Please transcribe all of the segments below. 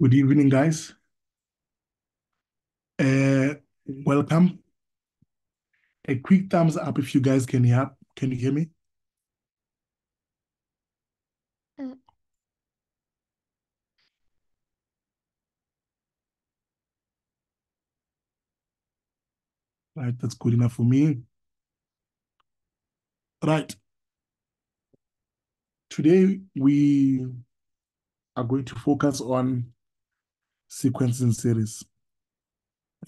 Good evening, guys. Uh, welcome. A quick thumbs up if you guys can hear. Can you hear me? Uh, Right, that's good enough for me. Right. Today we are going to focus on sequencing series,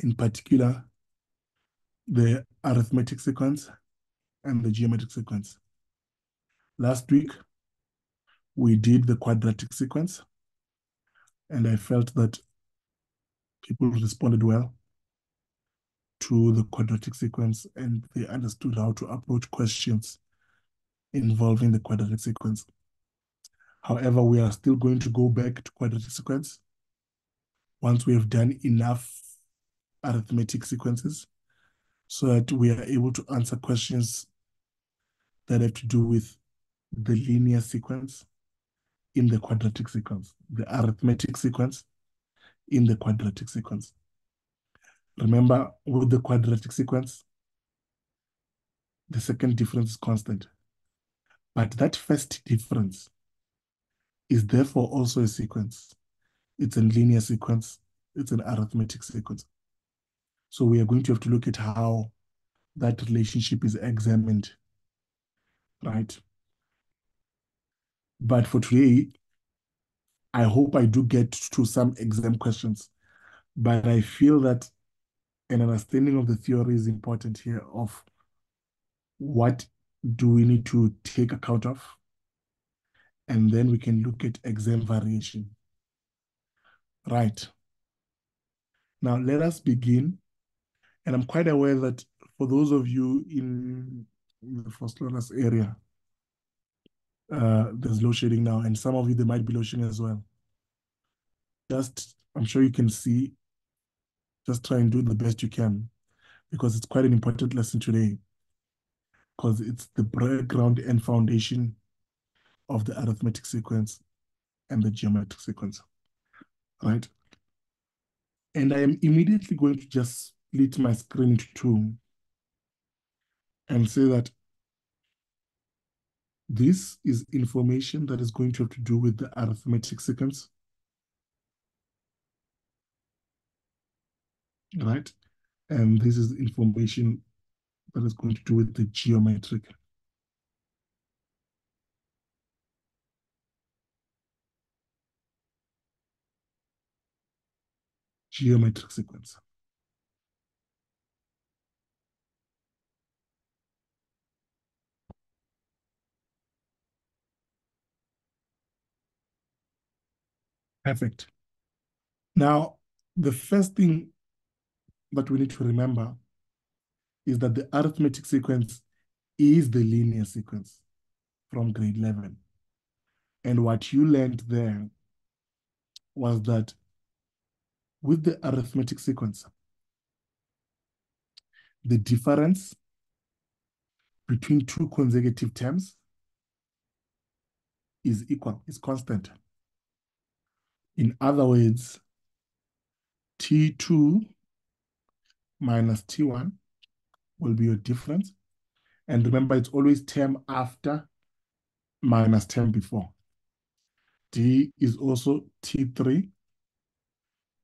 in particular the arithmetic sequence and the geometric sequence. Last week we did the quadratic sequence, and I felt that people responded well to the quadratic sequence and they understood how to approach questions involving the quadratic sequence. However, we are still going to go back to quadratic sequence once we have done enough arithmetic sequences so that we are able to answer questions that have to do with the linear sequence in the quadratic sequence, the arithmetic sequence in the quadratic sequence. Remember, with the quadratic sequence, the second difference is constant. But that first difference is therefore also a sequence. It's a linear sequence. It's an arithmetic sequence. So we are going to have to look at how that relationship is examined, right? But for today, I hope I do get to some exam questions. But I feel that an understanding of the theory is important here of what do we need to take account of and then we can look at exam variation right. Now let us begin. And i'm quite aware that for those of you in the First Vosloorus area uh, there's load shedding now and some of you there might be load shedding as well. Just i'm sure you can see just try and do the best you can because it's quite an important lesson today because it's the background and foundation of the arithmetic sequence and the geometric sequence, right? And I am immediately going to just split my screen into two and say that this is information that is going to have to do with the arithmetic sequence, right? And this is information that is going to do with the geometric. Geometric sequence. Perfect. Now, the first thing that we need to remember is that the arithmetic sequence is the linear sequence from grade 11. And what you learned there was that with the arithmetic sequence, the difference between two consecutive terms is equal, is constant. In other words, T2 minus T1 will be your difference. And remember, it's always term after minus term before. D is also T3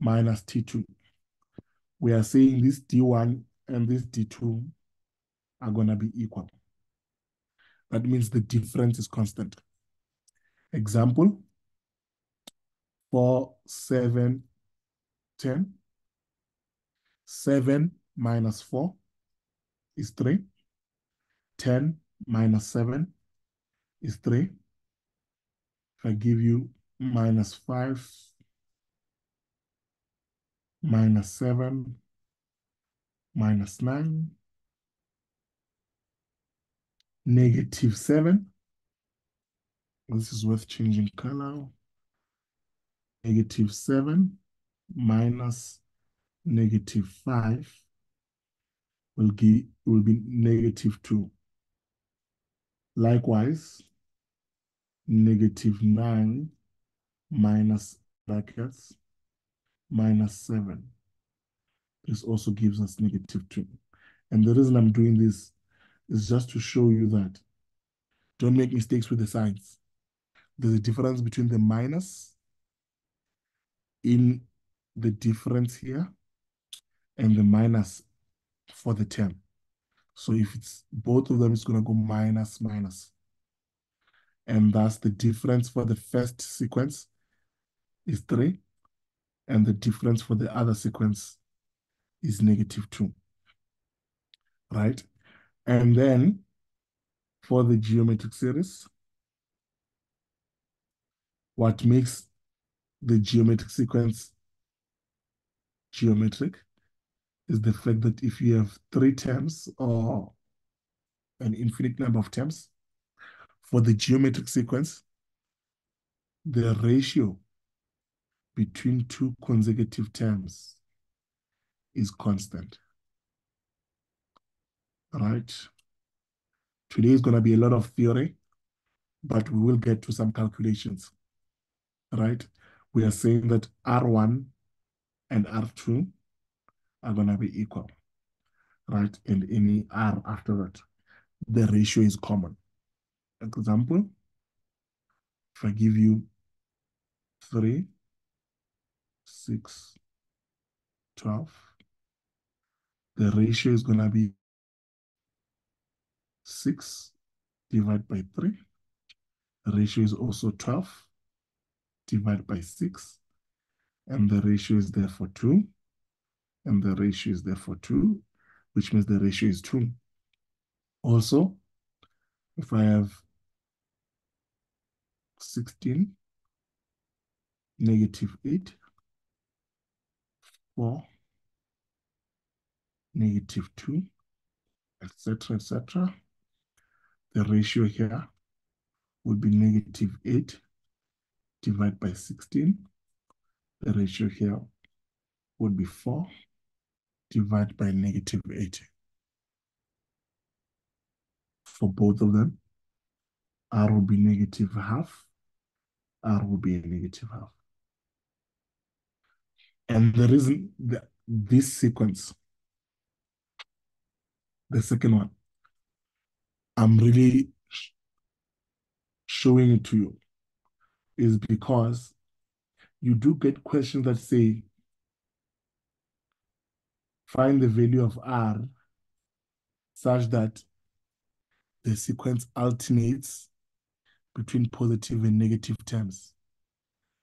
minus T2. We are saying this D1 and this D2 are going to be equal. That means the difference is constant. Example, 4, 7, 10. 7 minus 4 is 3. 10 minus 7 is 3. If I give you minus 5, minus 7, minus 9, negative 7. This is worth changing color. Negative 7 minus negative 5 will give will be negative 2. Likewise, negative 9 minus brackets minus 7. This also gives us negative 2. And the reason I'm doing this is just to show you that don't make mistakes with the signs. There's a difference between the minus in the difference here and the minus for the term. So if it's both of them, it's going to go minus minus. And thus the difference for the first sequence is 3. And the difference for the other sequence is negative 2. Right? And then for the geometric series, what makes the geometric sequence geometric is the fact that if you have three terms or an infinite number of terms, for the geometric sequence, the ratio between two consecutive terms is constant. Right? Today is going to be a lot of theory, but we will get to some calculations. Right? We are saying that R1 and R2 are going to be equal. Right? And any R after that, the ratio is common. Example, if I give you 3, 6, 12, the ratio is going to be 6 divided by 3. The ratio is also 12 divided by 6. And the ratio is therefore 2. And the ratio is therefore 2, which means the ratio is 2. Also, if I have 16, negative 8, 4, negative 2, etc., etc. The ratio here would be negative 8 divided by 16. The ratio here would be 4 divided by negative 8. For both of them, R will be negative half, R will be a negative half. And the reason that this sequence, the second one, I'm really sh showing it to you is because you do get questions that say, find the value of R such that the sequence alternates between positive and negative terms.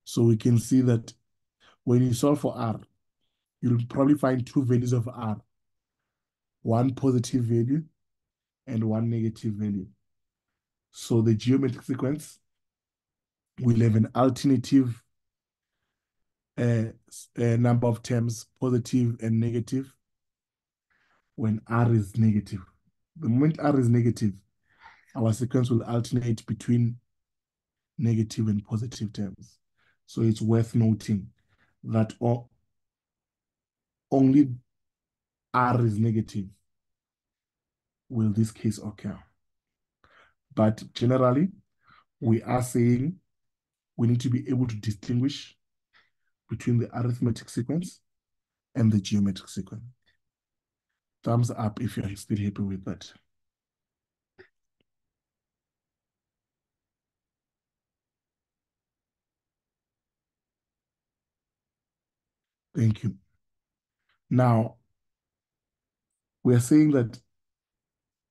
So we can see that when you solve for R, you'll probably find two values of R, one positive value and one negative value. So the geometric sequence will have an alternative uh, uh, number of terms, positive and negative, when R is negative. The moment R is negative, our sequence will alternate between negative and positive terms. So it's worth noting that only R is negative will this case occur. But generally, we are saying we need to be able to distinguish between the arithmetic sequence and the geometric sequence. Thumbs up if you're still happy with that. Thank you. Now, we are saying that,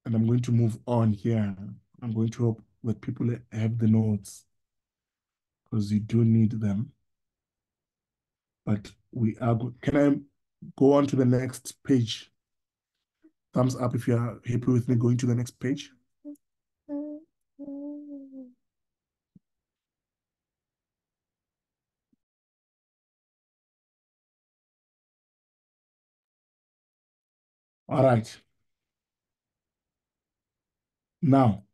and I'm going to move on here. I'm going to hope that people have the notes because you do need them. But we are. Can I go on to the next page? Thumbs up if you're happy with me going to the next page. All right. Now,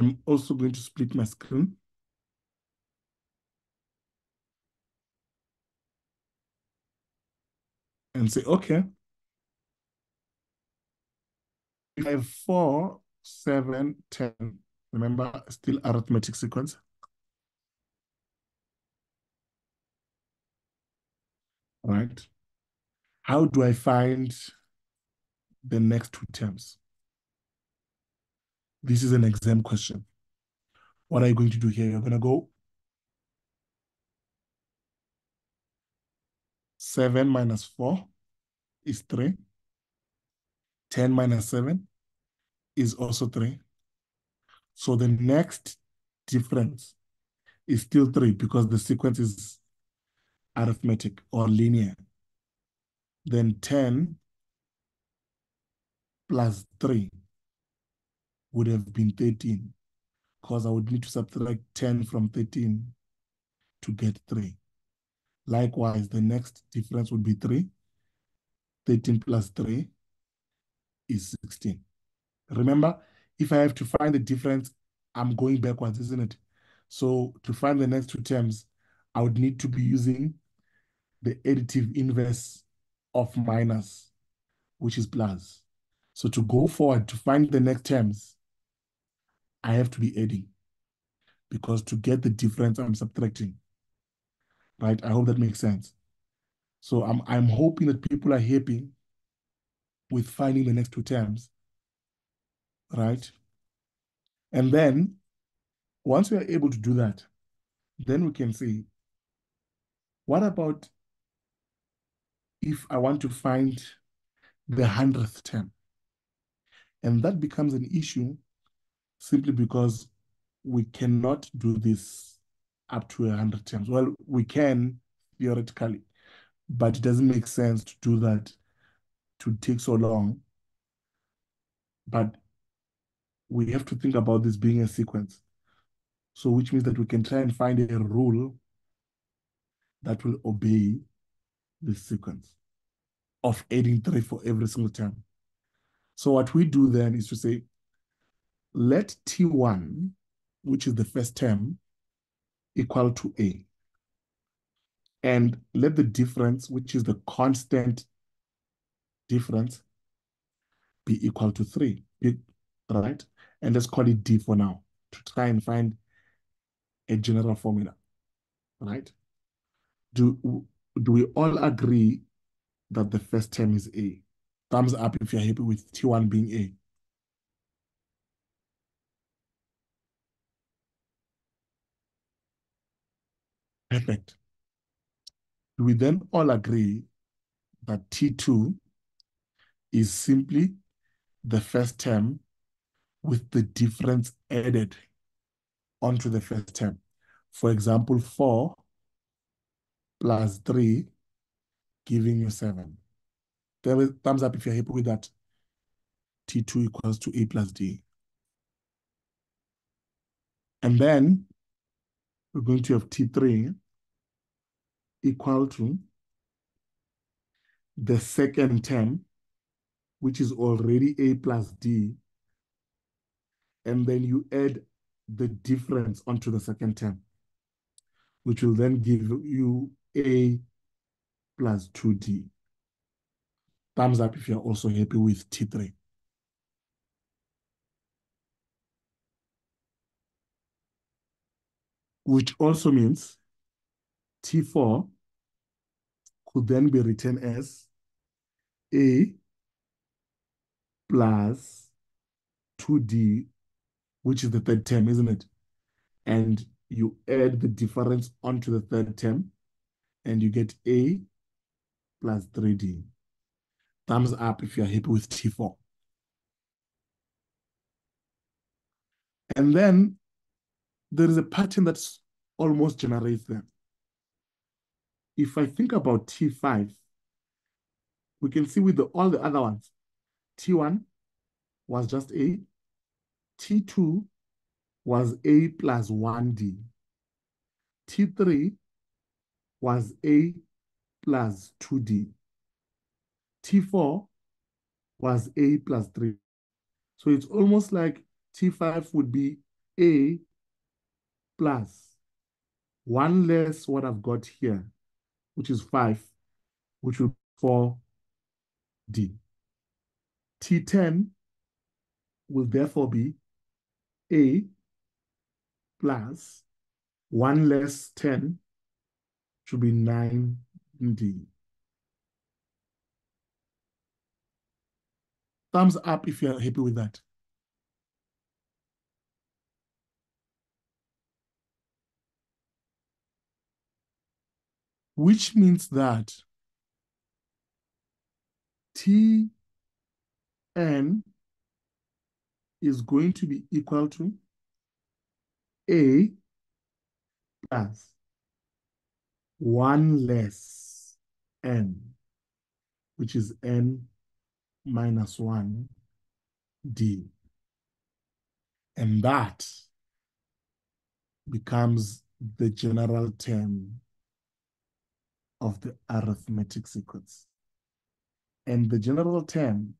I'm also going to split my screen. And say, okay. I have four, seven, ten. Remember, still arithmetic sequence. Right. How do I find the next two terms? This is an exam question. What are you going to do here? You're going to go 7 minus 4 is 3. 10 minus 7 is also 3. So the next difference is still 3 because the sequence is arithmetic or linear. Then 10 plus 3 would have been 13 because I would need to subtract 10 from 13 to get 3. Likewise, the next difference would be 3. 13 plus 3 is 16. Remember, if I have to find the difference, I'm going backwards, isn't it? So to find the next two terms, I would need to be using the additive inverse of minus, which is plus. So to go forward, to find the next terms, I have to be adding because to get the difference, I'm subtracting, right? I hope that makes sense. So I'm, I'm hoping that people are happy with finding the next two terms, right? And then once we are able to do that, then we can see, what about if I want to find the hundredth term? And that becomes an issue simply because we cannot do this up to 100 terms. Well, we can theoretically, but it doesn't make sense to do that to take so long. But we have to think about this being a sequence. So which means that we can try and find a rule that will obey this sequence of adding three for every single term. So what we do then is to say, let T1, which is the first term, equal to A. And let the difference, which is the constant difference, be equal to 3, right? And let's call it D for now to try and find a general formula, right? Do, do we all agree that the first term is A? Thumbs up if you're happy with T1 being A. Perfect. Do we then all agree that T2 is simply the first term with the difference added onto the first term? For example, 4 plus 3 giving you 7. Thumbs up if you're happy with that. T2 equals to A plus D. And then we're going to have T3 equal to the second term, which is already A plus D, and then you add the difference onto the second term, which will then give you A plus 2D. Thumbs up if you're also happy with T3. Which also means T4 could then be written as A plus 2D, which is the third term, isn't it? And you add the difference onto the third term, and you get A plus 3D. Thumbs up if you're happy with T4. And then there is a pattern that's almost generates them if I think about T5, we can see with the, all the other ones, T1 was just A, T2 was A plus 1D, T3 was A plus 2D, T4 was A plus 3. So it's almost like T5 would be A plus one less what I've got here, which is 5, which will be 4D. T10 will therefore be A plus 1 less 10 to be 9D. Thumbs up if you're happy with that. Which means that Tn is going to be equal to A plus 1 less n, which is n minus 1 d. And that becomes the general term of the arithmetic sequence. And the general term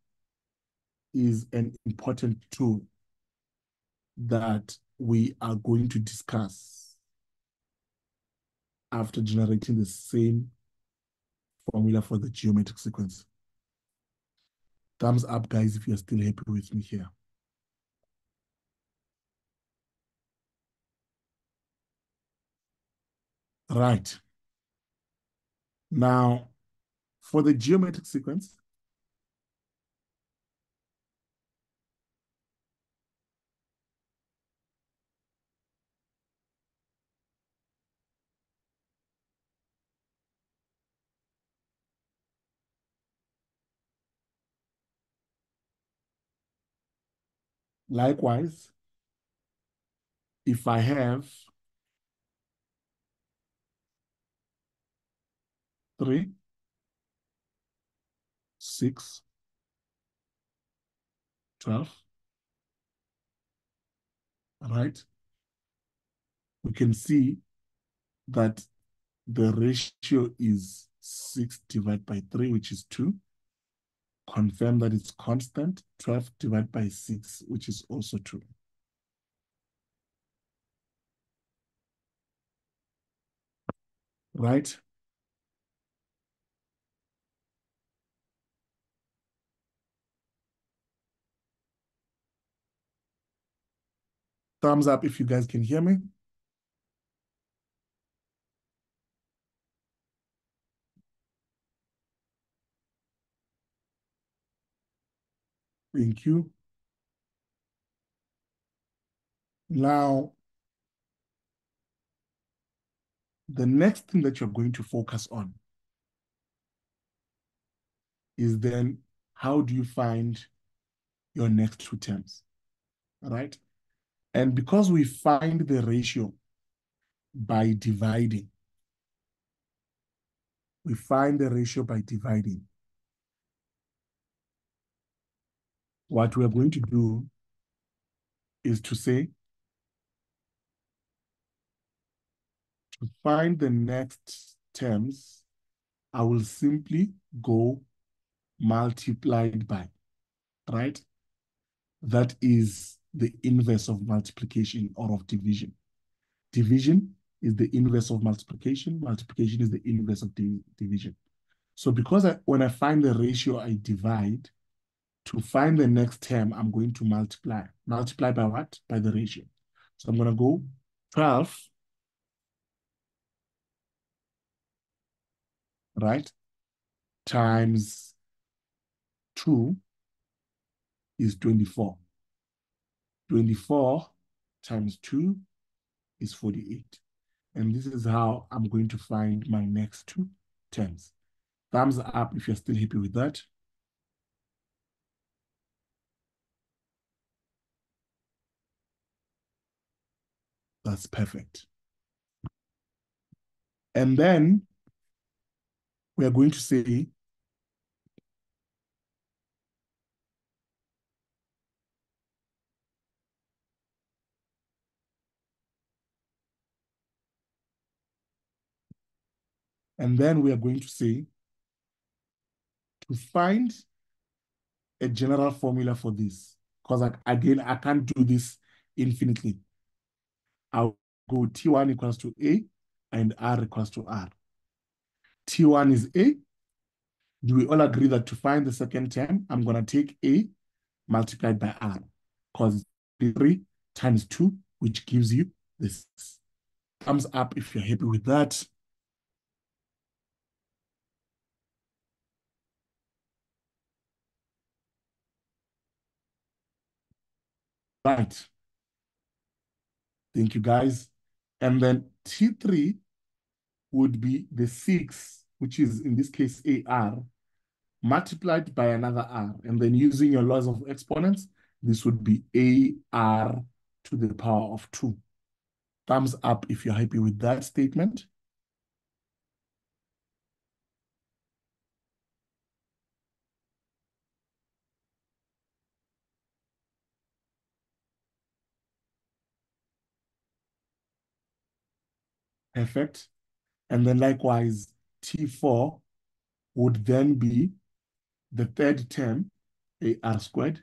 is an important tool that we are going to discuss after generating the same formula for the geometric sequence. Thumbs up, guys, if you're still happy with me here. Right. Now, for the geometric sequence, Likewise, if I have three, six, 12, right? We can see that the ratio is 6 divided by 3, which is 2 confirm that it's constant, 12 divided by 6, which is also true. Right? Thumbs up if you guys can hear me. Thank you. Now, the next thing that you're going to focus on is then how do you find your next two terms, right? And because we find the ratio by dividing, we find the ratio by dividing. What we are going to do is to say, to find the next terms, I will simply go multiplied by, right? That is the inverse of multiplication or of division. Division is the inverse of multiplication. Multiplication is the inverse of division. So because I, when I find the ratio, I divide, to find the next term, I'm going to multiply. Multiply by what? By the ratio. So I'm going to go 12, right, times 2 is 24. 24 times 2 is 48. And this is how I'm going to find my next two terms. Thumbs up if you're still happy with that. That's perfect. And then we are going to say And then we are going to say to find a general formula for this. Because again, I can't do this infinitely. I'll go T1 equals to A and R equals to R. T1 is A. Do we all agree that to find the second term, I'm going to take A multiplied by R because 3 times 2, which gives you this. Thumbs up if you're happy with that. Right. Thank you, guys. And then T3 would be the 6, which is in this case AR, multiplied by another R. And then using your laws of exponents, this would be AR to the power of 2. Thumbs up if you're happy with that statement. Perfect. And then likewise, T4 would then be the third term, AR squared,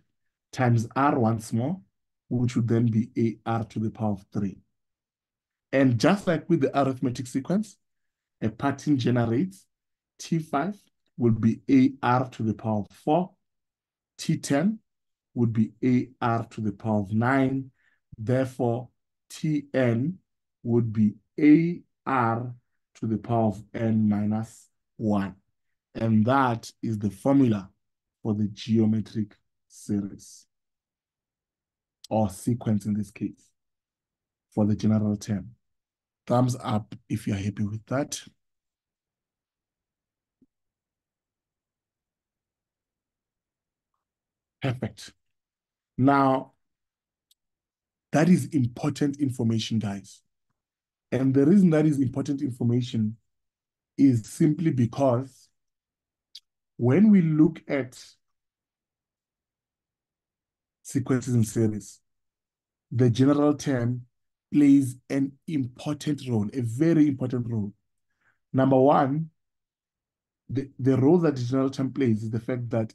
times R once more, which would then be AR to the power of 3. And just like with the arithmetic sequence, a pattern generates T5 will be AR to the power of 4. T10 would be AR to the power of 9. Therefore, Tn would be AR to the power of n minus 1. And that is the formula for the geometric series or sequence in this case for the general term. Thumbs up if you're happy with that. Perfect. Now, that is important information, guys. And the reason that is important information is simply because when we look at sequences and series, the general term plays an important role, a very important role. Number one, the, the role that the general term plays is the fact that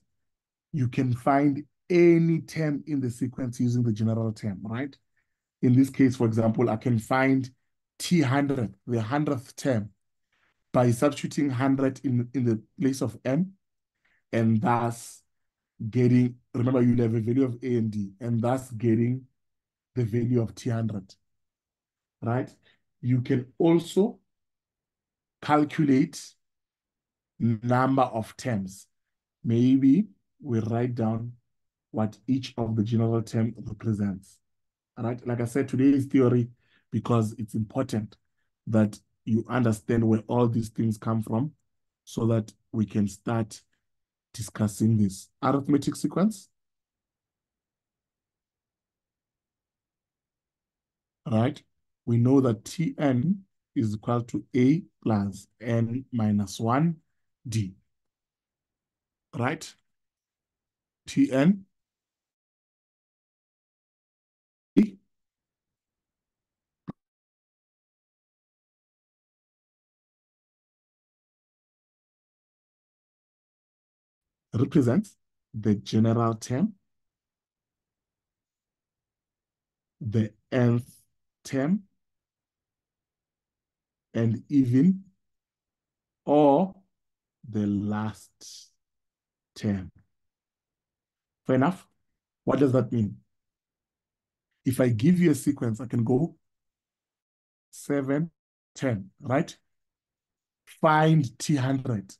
you can find any term in the sequence using the general term, right? In this case, for example, I can find T100, the 100th term, by substituting 100 in, in the place of n, and thus getting, remember you have a value of A and D, and thus getting the value of T100, right? You can also calculate number of terms. Maybe we write down what each of the general term represents. All right, like I said, today is theory because it's important that you understand where all these things come from so that we can start discussing this arithmetic sequence. Right, we know that Tn is equal to A plus N minus 1 D. Right? Tn represents the general term, the nth term, and even or the last term. Fair enough? What does that mean? If I give you a sequence, I can go 7, 10, right? Find T100.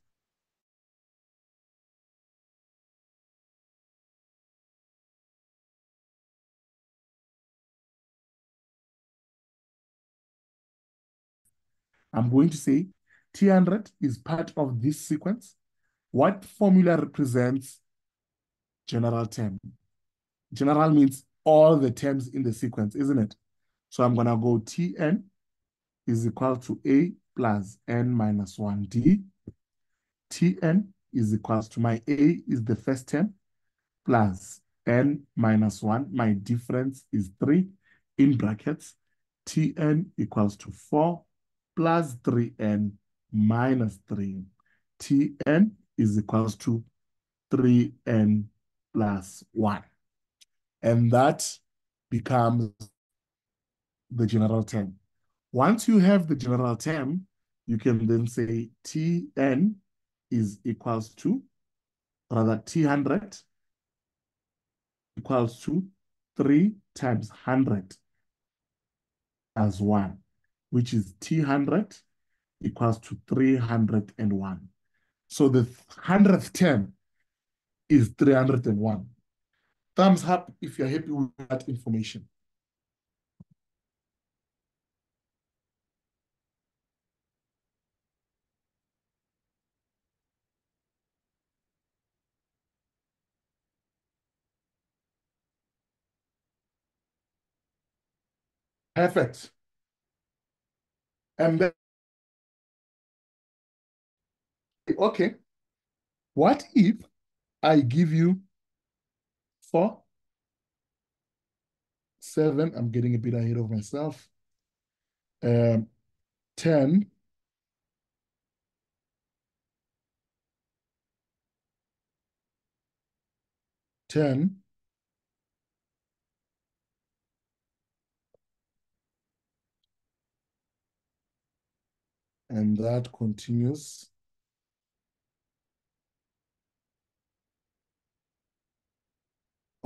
I'm going to say T100 is part of this sequence. What formula represents general term? General means all the terms in the sequence, isn't it? So I'm going to go Tn is equal to A plus N minus 1D. Tn is equal to my A is the first term plus N minus 1. My difference is 3 in brackets. Tn equals to 4 plus 3n minus 3. Tn is equals to 3n plus 1. And that becomes the general term. Once you have the general term, you can then say Tn is equals to, rather T100 equals to 3 times 100 as 1 which is T100 equals to 301. So the 100th term is 301. Thumbs up if you're happy with that information. Perfect. And then, okay, what if I give you four, seven, I'm getting a bit ahead of myself, um, 10, ten, and that continues.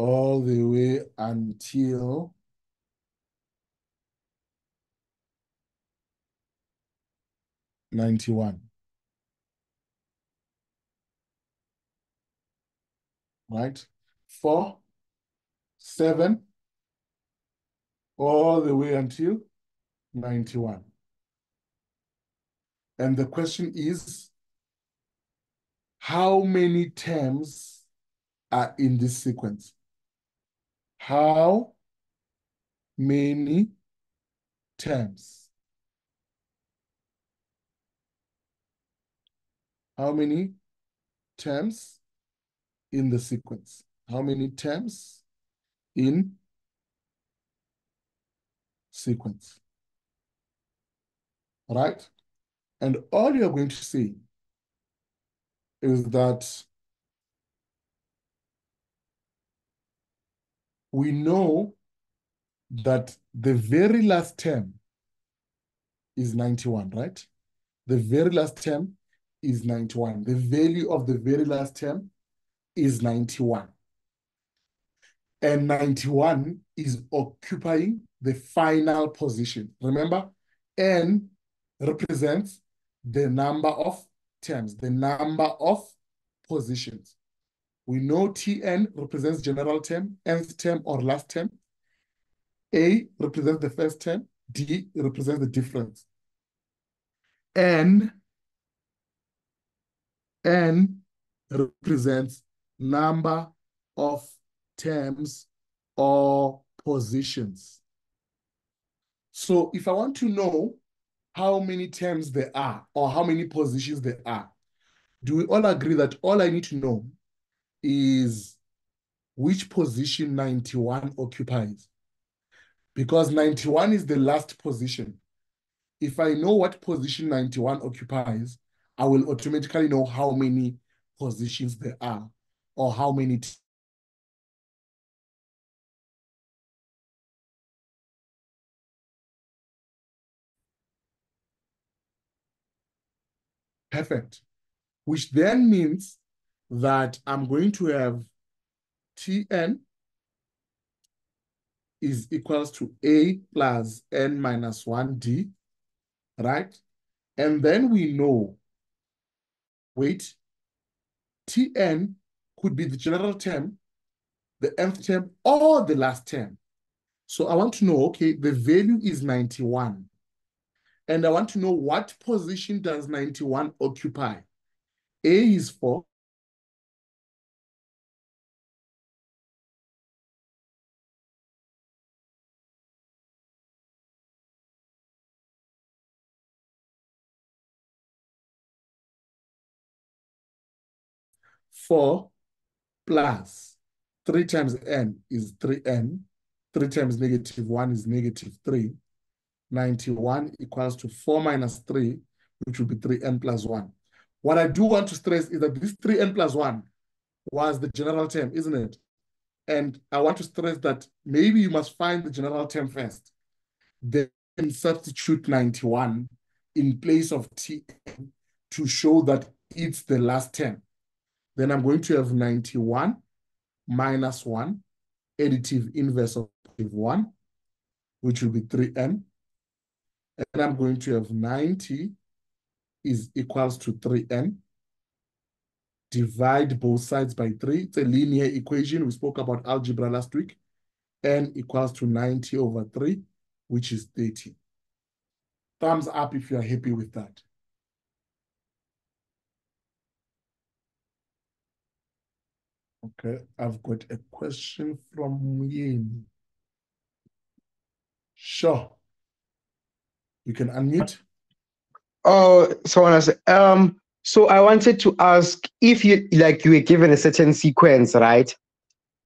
all the way until ninety-one. Right? Four, seven, all the way until ninety-one. And the question is, how many terms are in this sequence? How many terms? How many terms in the sequence? How many terms in sequence? Right? And all you're going to see is that we know that the very last term is 91, right? The very last term is 91. The value of the very last term is 91. And 91 is occupying the final position. Remember, N represents the number of terms, the number of positions. We know Tn represents general term, nth term or last term. A represents the first term, D represents the difference. N, N represents number of terms or positions. So if I want to know how many terms there are or how many positions there are. Do we all agree that all I need to know is which position 91 occupies? Because 91 is the last position. If I know what position 91 occupies, I will automatically know how many positions there are or how many Perfect. Which then means that I'm going to have Tn is equals to A plus N minus 1D, right? And then we know, wait, Tn could be the general term, the nth term, or the last term. So I want to know, okay, the value is 91. And I want to know what position does 91 occupy? A is 4. Four plus three times n is 3n. Three times negative one is negative three. 91 equals to 4 minus 3, which will be 3n plus 1. What I do want to stress is that this 3n plus 1 was the general term, isn't it? And I want to stress that maybe you must find the general term first. Then substitute 91 in place of t to show that it's the last term. Then I'm going to have 91 minus 1, additive inverse of 1, which will be 3n and I'm going to have 90 is equals to 3n. divide both sides by 3. It's a linear equation. We spoke about algebra last week. n equals to 90 over 3, which is 30. Thumbs up if you are happy with that. Okay, I've got a question from Yin. Sure. You can unmute. Oh, someone else. Um, so I wanted to ask if you like you were given a certain sequence, right?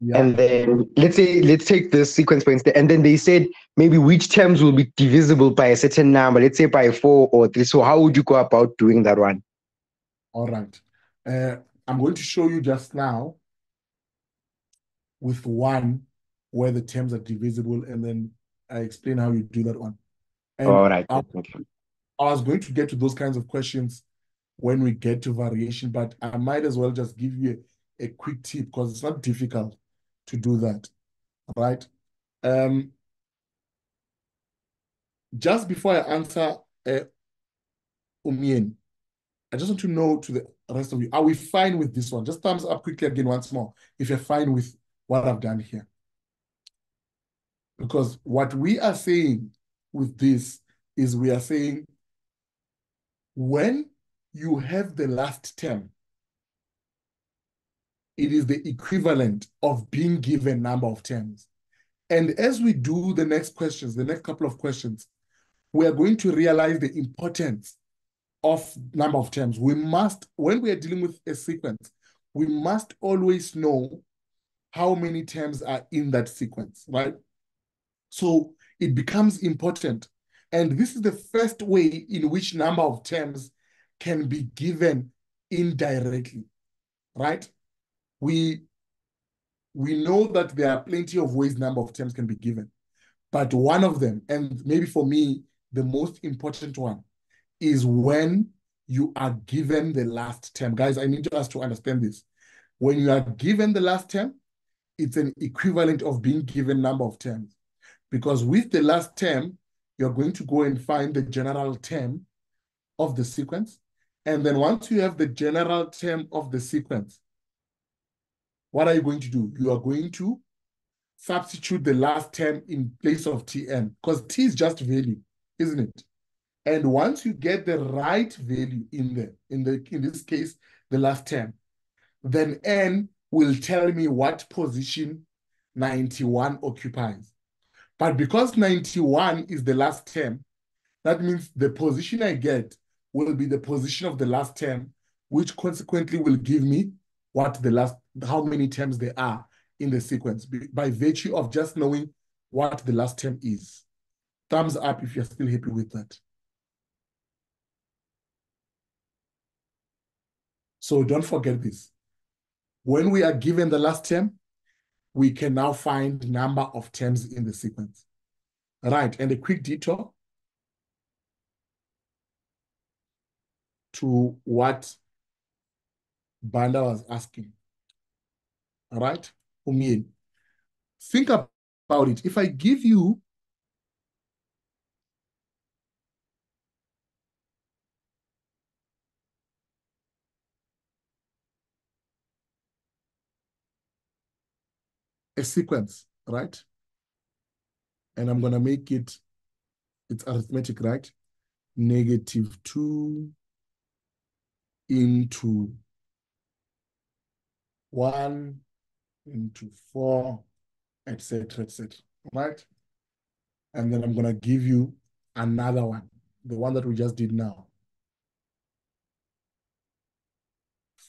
Yeah. And then let's say let's take this sequence for instance, and then they said maybe which terms will be divisible by a certain number, let's say by four or three. So how would you go about doing that one? All right. Uh, I'm going to show you just now with one where the terms are divisible, and then I explain how you do that one. And All right. I, I was going to get to those kinds of questions when we get to variation, but I might as well just give you a, a quick tip because it's not difficult to do that, right? Um, just before I answer uh, Umien, I just want to know to the rest of you, are we fine with this one? Just thumbs up quickly again once more if you're fine with what I've done here. Because what we are saying with this is we are saying when you have the last term, it is the equivalent of being given number of terms. And as we do the next questions, the next couple of questions, we are going to realize the importance of number of terms. We must, when we are dealing with a sequence, we must always know how many terms are in that sequence, right? So it becomes important. And this is the first way in which number of terms can be given indirectly, right? We, we know that there are plenty of ways number of terms can be given, but one of them, and maybe for me, the most important one, is when you are given the last term. Guys, I need us to understand this. When you are given the last term, it's an equivalent of being given number of terms. Because with the last term, you're going to go and find the general term of the sequence. And then once you have the general term of the sequence, what are you going to do? You are going to substitute the last term in place of Tn, because T is just value, isn't it? And once you get the right value in there, in the in this case, the last term, then N will tell me what position 91 occupies. But because 91 is the last term, that means the position I get will be the position of the last term, which consequently will give me what the last, how many terms there are in the sequence by virtue of just knowing what the last term is. Thumbs up if you're still happy with that. So don't forget this. When we are given the last term, we can now find number of terms in the sequence. Right, and a quick detour to what Banda was asking. All right, Umien. Think about it. If I give you a sequence, right? And I'm going to make it, it's arithmetic, right? Negative 2 into 1 into 4, etc., etc., right? And then I'm going to give you another one, the one that we just did now.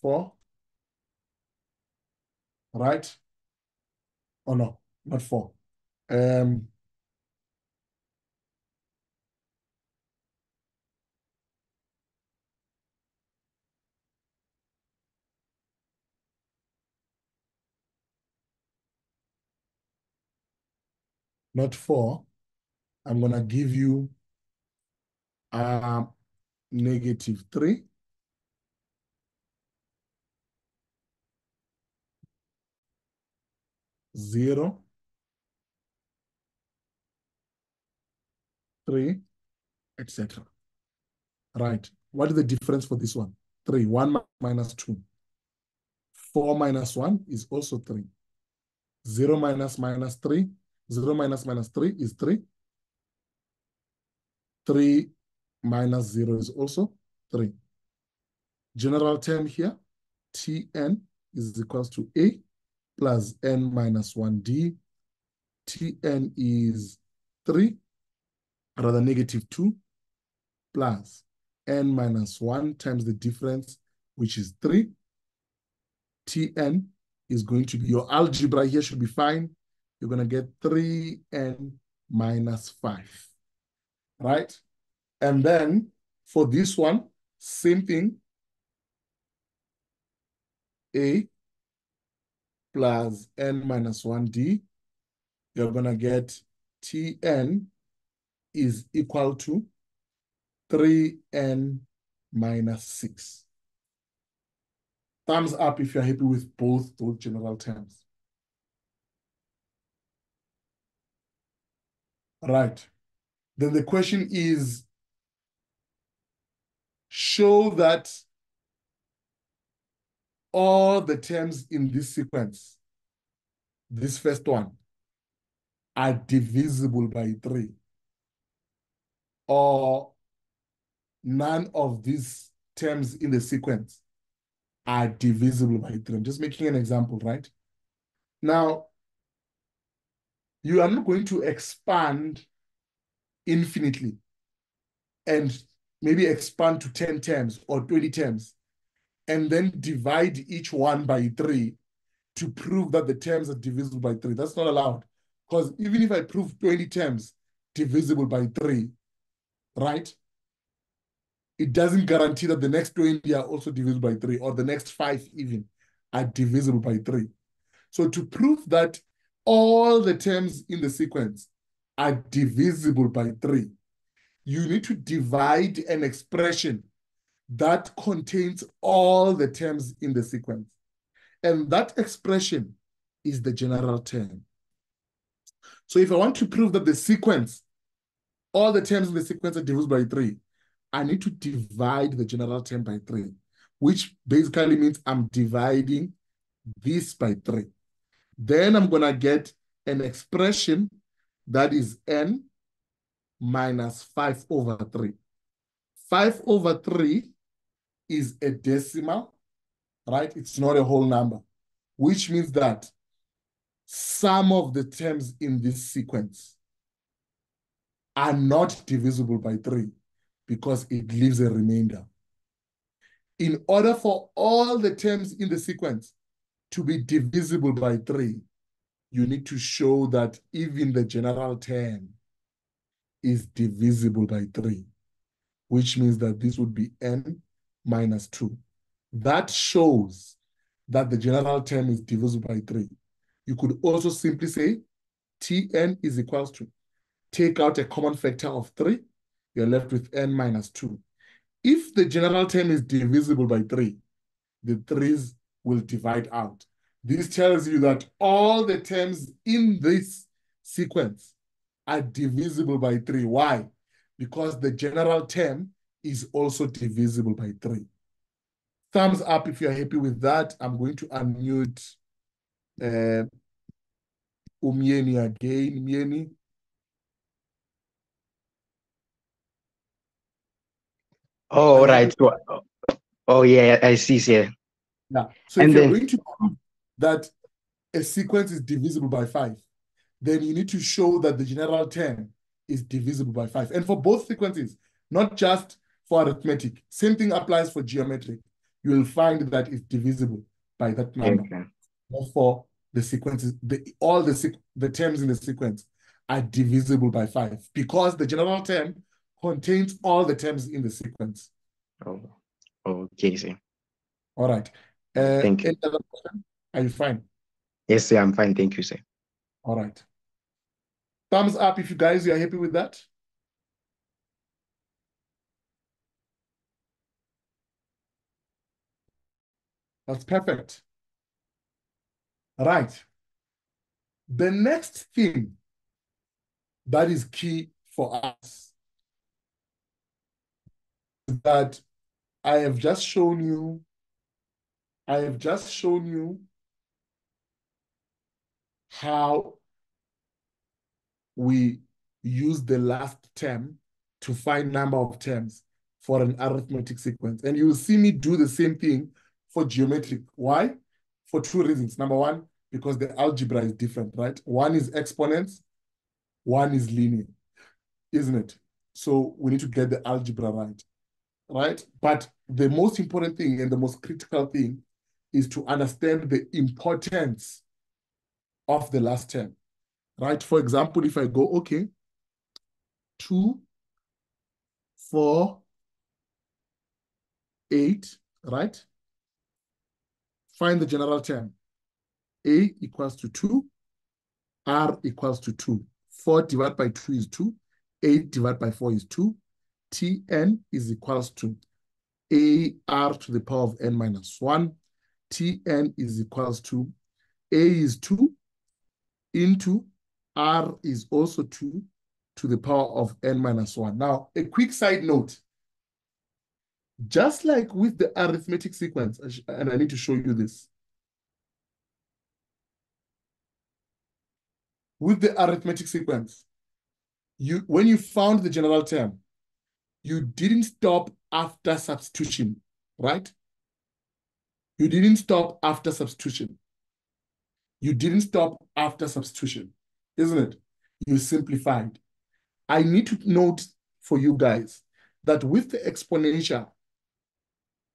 4, right? Oh no, not four. Um, not four. I'm gonna give you uh, negative three. Zero, three, etc. Right. What is the difference for this one? Three. One minus two. 4 minus 1 is also 3. 0 minus minus 3. 0 minus minus 3 is 3. 3 minus 0 is also 3. General term here, Tn is equals to A plus n minus 1d. Tn is 3, rather negative 2, plus n minus 1 times the difference, which is 3. Tn is going to be, your algebra here should be fine. You're going to get 3n minus 5, right? And then for this one, same thing. A plus n minus 1d, you're going to get Tn is equal to 3n minus 6. Thumbs up if you're happy with both those general terms. Right. Then the question is, show that all the terms in this sequence, this first one, are divisible by 3. Or none of these terms in the sequence are divisible by 3. I'm just making an example, right? Now, you are not going to expand infinitely and maybe expand to 10 terms or 20 terms and then divide each one by 3 to prove that the terms are divisible by 3. That's not allowed. Because even if I prove 20 terms divisible by 3, right? it doesn't guarantee that the next 20 are also divisible by 3 or the next 5 even are divisible by 3. So to prove that all the terms in the sequence are divisible by 3, you need to divide an expression that contains all the terms in the sequence. And that expression is the general term. So if I want to prove that the sequence, all the terms in the sequence are divisible by 3, I need to divide the general term by 3, which basically means I'm dividing this by 3. Then I'm going to get an expression that is n minus 5 over 3. 5 over 3 is a decimal, right? It's not a whole number, which means that some of the terms in this sequence are not divisible by 3 because it leaves a remainder. In order for all the terms in the sequence to be divisible by 3, you need to show that even the general term is divisible by 3, which means that this would be n minus 2. That shows that the general term is divisible by 3. You could also simply say Tn is equals to take out a common factor of 3 you're left with n minus 2. If the general term is divisible by 3, the 3's will divide out. This tells you that all the terms in this sequence are divisible by 3. Why? Because the general term is also divisible by 3. Thumbs up if you're happy with that. I'm going to unmute uh, Umieni again. Umieni, Oh, right. So, oh, yeah, I see. Yeah. Yeah. So and if you're going to prove that a sequence is divisible by five, then you need to show that the general term is divisible by five. And for both sequences, not just for arithmetic, same thing applies for geometric. You will find that it's divisible by that number. Okay. For the sequences, the, all the, the terms in the sequence are divisible by five because the general term contains all the terms in the sequence. Oh, okay, sir. All right. Uh, Thank you. Are you fine? Yes, sir, I'm fine. Thank you, sir. All right. Thumbs up if you guys are happy with that. That's perfect. Right. The next thing that is key for us is that I have just shown you I have just shown you how we use the last term to find number of terms for an arithmetic sequence. And you will see me do the same thing for geometric. Why? For two reasons. Number one, because the algebra is different, right? One is exponents, one is linear, isn't it? So we need to get the algebra right, right? But the most important thing and the most critical thing is to understand the importance of the last term, right? For example, if I go, okay, two, four, eight, right? Find the general term. A equals to 2, R equals to 2. 4 divided by 2 is 2. 8 divided by 4 is 2. Tn is equals to AR to the power of n minus 1. Tn is equals to A is 2 into R is also 2 to the power of n minus 1. Now, a quick side note. Just like with the arithmetic sequence, and I need to show you this. With the arithmetic sequence, you when you found the general term, you didn't stop after substitution, right? You didn't stop after substitution. You didn't stop after substitution, isn't it? You simplified. I need to note for you guys that with the exponential,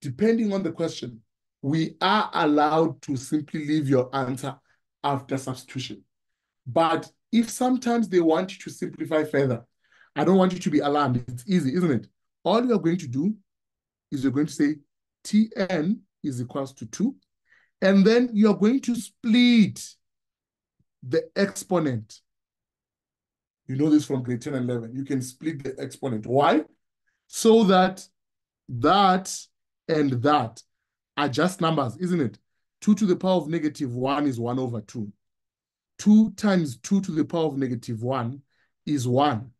depending on the question, we are allowed to simply leave your answer after substitution. But if sometimes they want you to simplify further, I don't want you to be alarmed. It's easy, isn't it? All you're going to do is you're going to say Tn is equals to 2. And then you're going to split the exponent. You know this from grade 10 and 11. You can split the exponent. Why? So that that and that are just numbers, isn't it? 2 to the power of negative 1 is 1 over 2. 2 times 2 to the power of negative 1 is 1.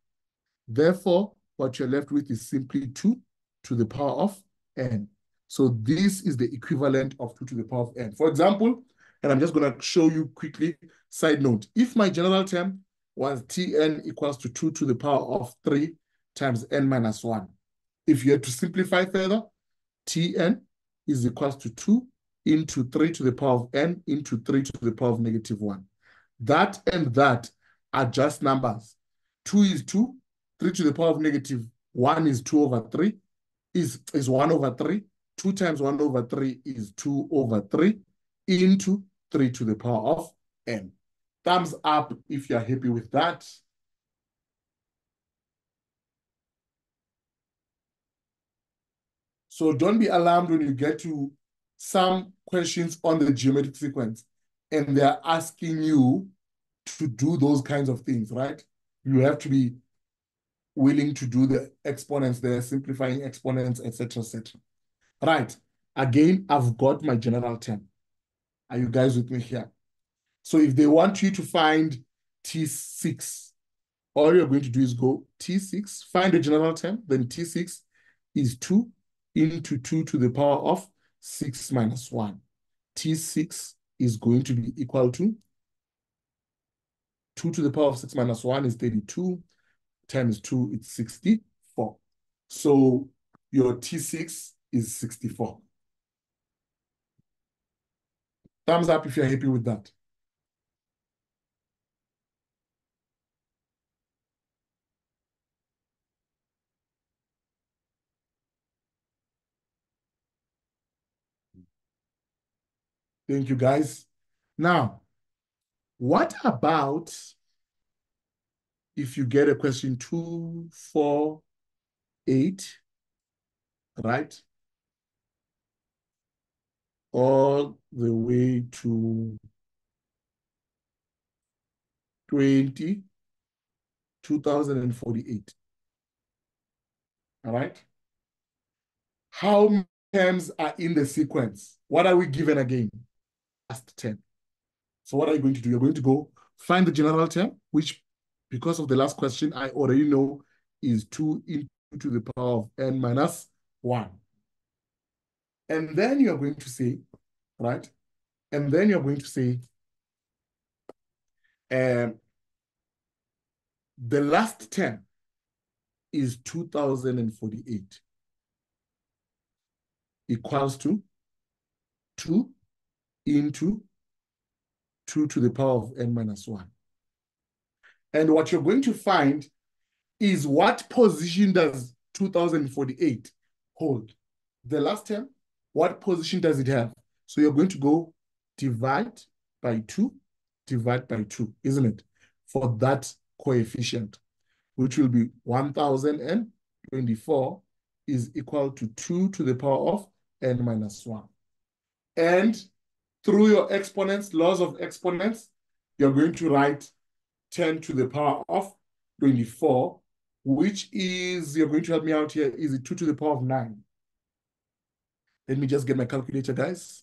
Therefore, what you're left with is simply 2 to the power of n. So this is the equivalent of 2 to the power of n. For example, and I'm just going to show you quickly, side note, if my general term was tn equals to 2 to the power of 3 times n minus 1, if you had to simplify further, tn is equals to 2 into 3 to the power of n into 3 to the power of negative 1. That and that are just numbers. 2 is 2, 3 to the power of negative 1 is 2 over 3, is, is 1 over 3. 2 times 1 over 3 is 2 over 3 into 3 to the power of n. Thumbs up if you're happy with that. So don't be alarmed when you get to some questions on the geometric sequence and they're asking you to do those kinds of things, right? You have to be willing to do the exponents there, simplifying exponents, etc., etc. Right. Again, I've got my general term. Are you guys with me here? So if they want you to find T6, all you're going to do is go T6, find the general term, then T6 is 2 into 2 to the power of 6 minus 1. T6 is going to be equal to 2 to the power of 6 minus 1 is 32 times 2, it's 64. So your T6 is 64. Thumbs up if you're happy with that. Thank you, guys. Now, what about if you get a question two, four, eight, right? All the way to 20, 2048. All right? How terms are in the sequence? What are we given again? Last term. So what are you going to do? You're going to go find the general term, which because of the last question, I already know is 2 into the power of n minus 1. And then you're going to say, right? And then you're going to say, um, the last term is 2048 equals to 2 into 2 to the power of n minus 1. And what you're going to find is what position does 2048 hold? The last term, what position does it have? So you're going to go divide by 2, divide by 2, isn't it? For that coefficient, which will be 1024 is equal to 2 to the power of n minus 1. And through your exponents, laws of exponents, you're going to write 10 to the power of 24, which is, you're going to help me out here, is it 2 to the power of 9? Let me just get my calculator, guys.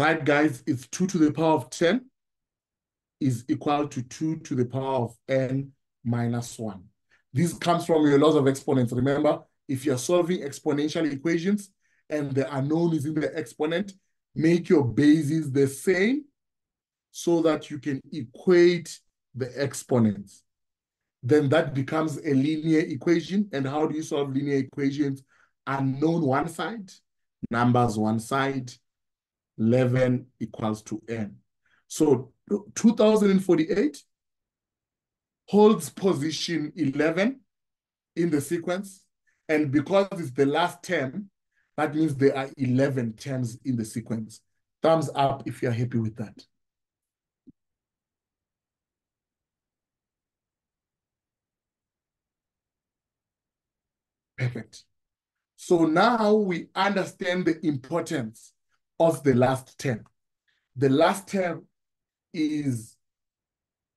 Right, guys, it's 2 to the power of 10 is equal to 2 to the power of n minus 1. This comes from your laws of exponents. Remember, if you're solving exponential equations and the unknown is in the exponent, make your bases the same so that you can equate the exponents. Then that becomes a linear equation. And how do you solve linear equations? Unknown one side, numbers one side, 11 equals to n. So 2048 holds position 11 in the sequence. And because it's the last term, that means there are 11 terms in the sequence. Thumbs up if you're happy with that. Perfect. So now we understand the importance of the last term. The last term is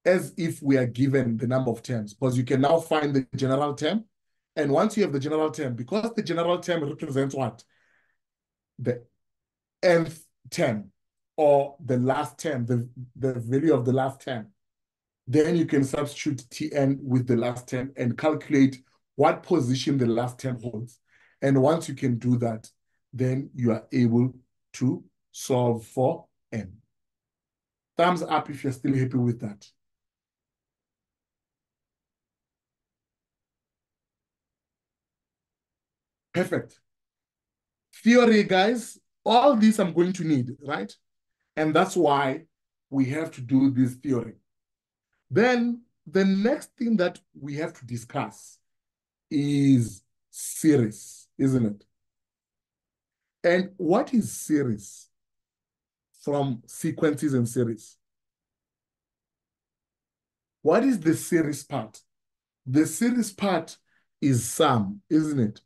as if we are given the number of terms, because you can now find the general term. And once you have the general term, because the general term represents what? The nth term or the last term, the, the value of the last term. Then you can substitute Tn with the last term and calculate what position the last term holds. And once you can do that, then you are able to solve for n. Thumbs up if you're still happy with that. Perfect. Theory, guys, all this I'm going to need, right? And that's why we have to do this theory. Then the next thing that we have to discuss is series, isn't it? And what is series from sequences and series? What is the series part? The series part is sum, isn't it?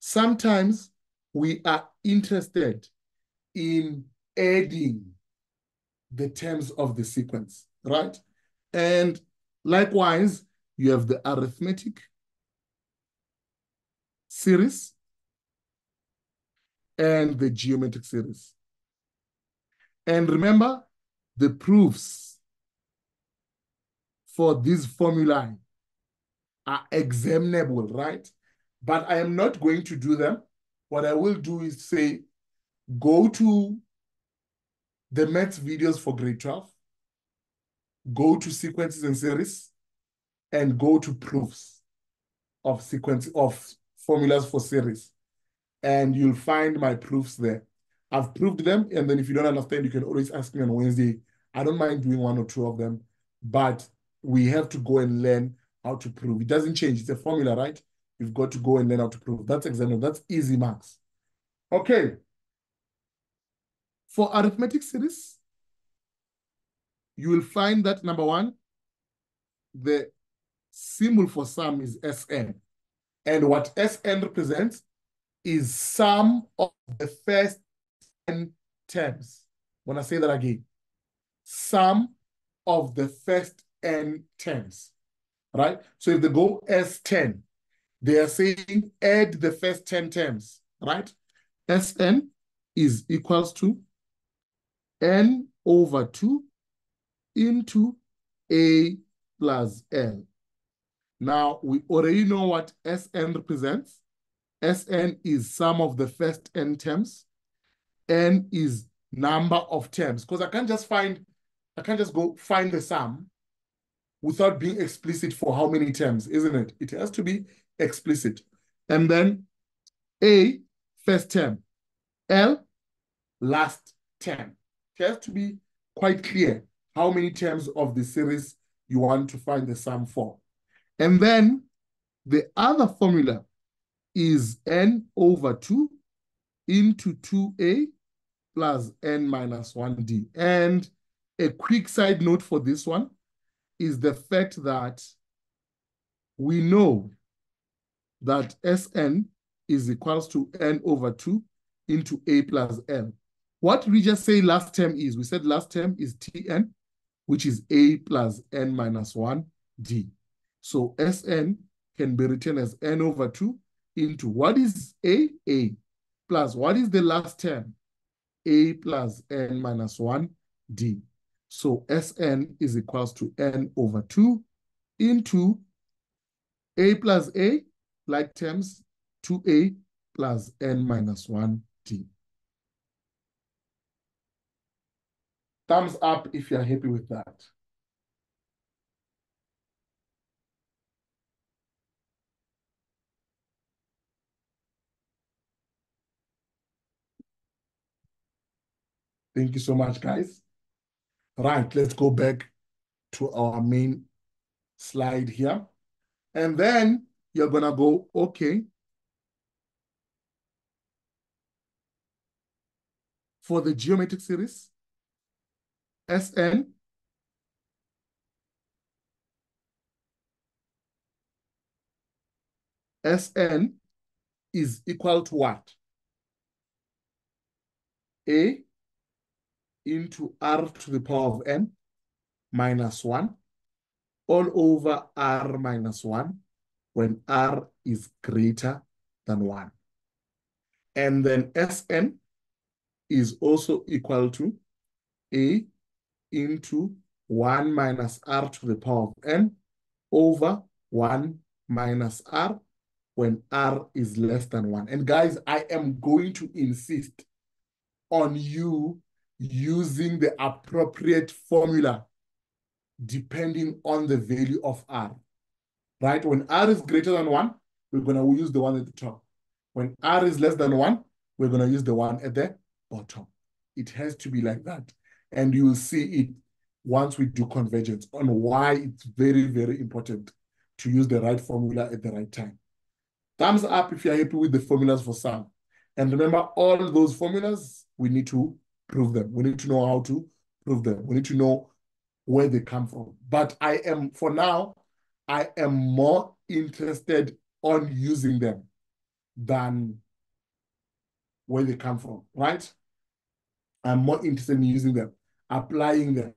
Sometimes we are interested in adding the terms of the sequence, right? And likewise, you have the arithmetic series and the geometric series. And remember, the proofs for these formulae are examinable, right? But I am not going to do them. What I will do is say, go to the maths videos for grade 12, go to sequences and series, and go to proofs of sequence of formulas for series and you'll find my proofs there. I've proved them, and then if you don't understand, you can always ask me on Wednesday. I don't mind doing one or two of them, but we have to go and learn how to prove. It doesn't change. It's a formula, right? You've got to go and learn how to prove. That's example. That's easy marks. Okay. For arithmetic series, you will find that number one, the symbol for sum is Sn. And what Sn represents is sum of the first 10 terms. When I say that again, sum of the first n terms, right? So if they go S10, they are saying add the first 10 terms, right? Sn is equals to n over 2 into a plus l. Now, we already know what Sn represents. Sn is sum of the first n terms. N is number of terms. Because I can't just find, I can't just go find the sum without being explicit for how many terms, isn't it? It has to be explicit. And then A, first term. L, last term. It has to be quite clear how many terms of the series you want to find the sum for. And then the other formula is n over 2 into 2a plus n minus 1d. And a quick side note for this one is the fact that we know that Sn is equals to n over 2 into a plus n. What we just say last term is, we said last term is Tn, which is a plus n minus 1 d. So Sn can be written as n over 2 into what is a? a plus what is the last term? a plus n minus 1 d. So Sn is equals to n over 2 into a plus a, like terms, 2a plus n minus 1 d. Thumbs up if you're happy with that. Thank you so much, guys. Right, let's go back to our main slide here. And then you're going to go, okay. For the geometric series, Sn Sn is equal to what? A into r to the power of n minus 1 all over r minus 1 when r is greater than 1. And then Sn is also equal to a into 1 minus r to the power of n over 1 minus r when r is less than 1. And guys, I am going to insist on you using the appropriate formula depending on the value of R. Right? When R is greater than 1, we're going to use the one at the top. When R is less than 1, we're going to use the one at the bottom. It has to be like that. And you will see it once we do convergence on why it's very, very important to use the right formula at the right time. Thumbs up if you're happy with the formulas for sum. And remember, all those formulas, we need to prove them. We need to know how to prove them. We need to know where they come from. But I am, for now, I am more interested on using them than where they come from, right? I'm more interested in using them, applying them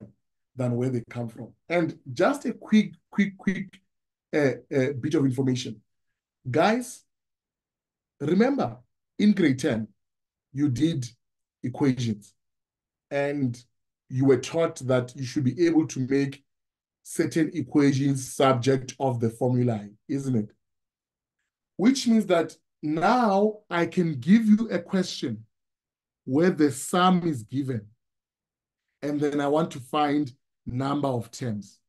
than where they come from. And just a quick, quick, quick uh, uh, bit of information. Guys, remember in grade 10, you did equations and you were taught that you should be able to make certain equations subject of the formulae, isn't it? Which means that now I can give you a question where the sum is given, and then I want to find number of terms,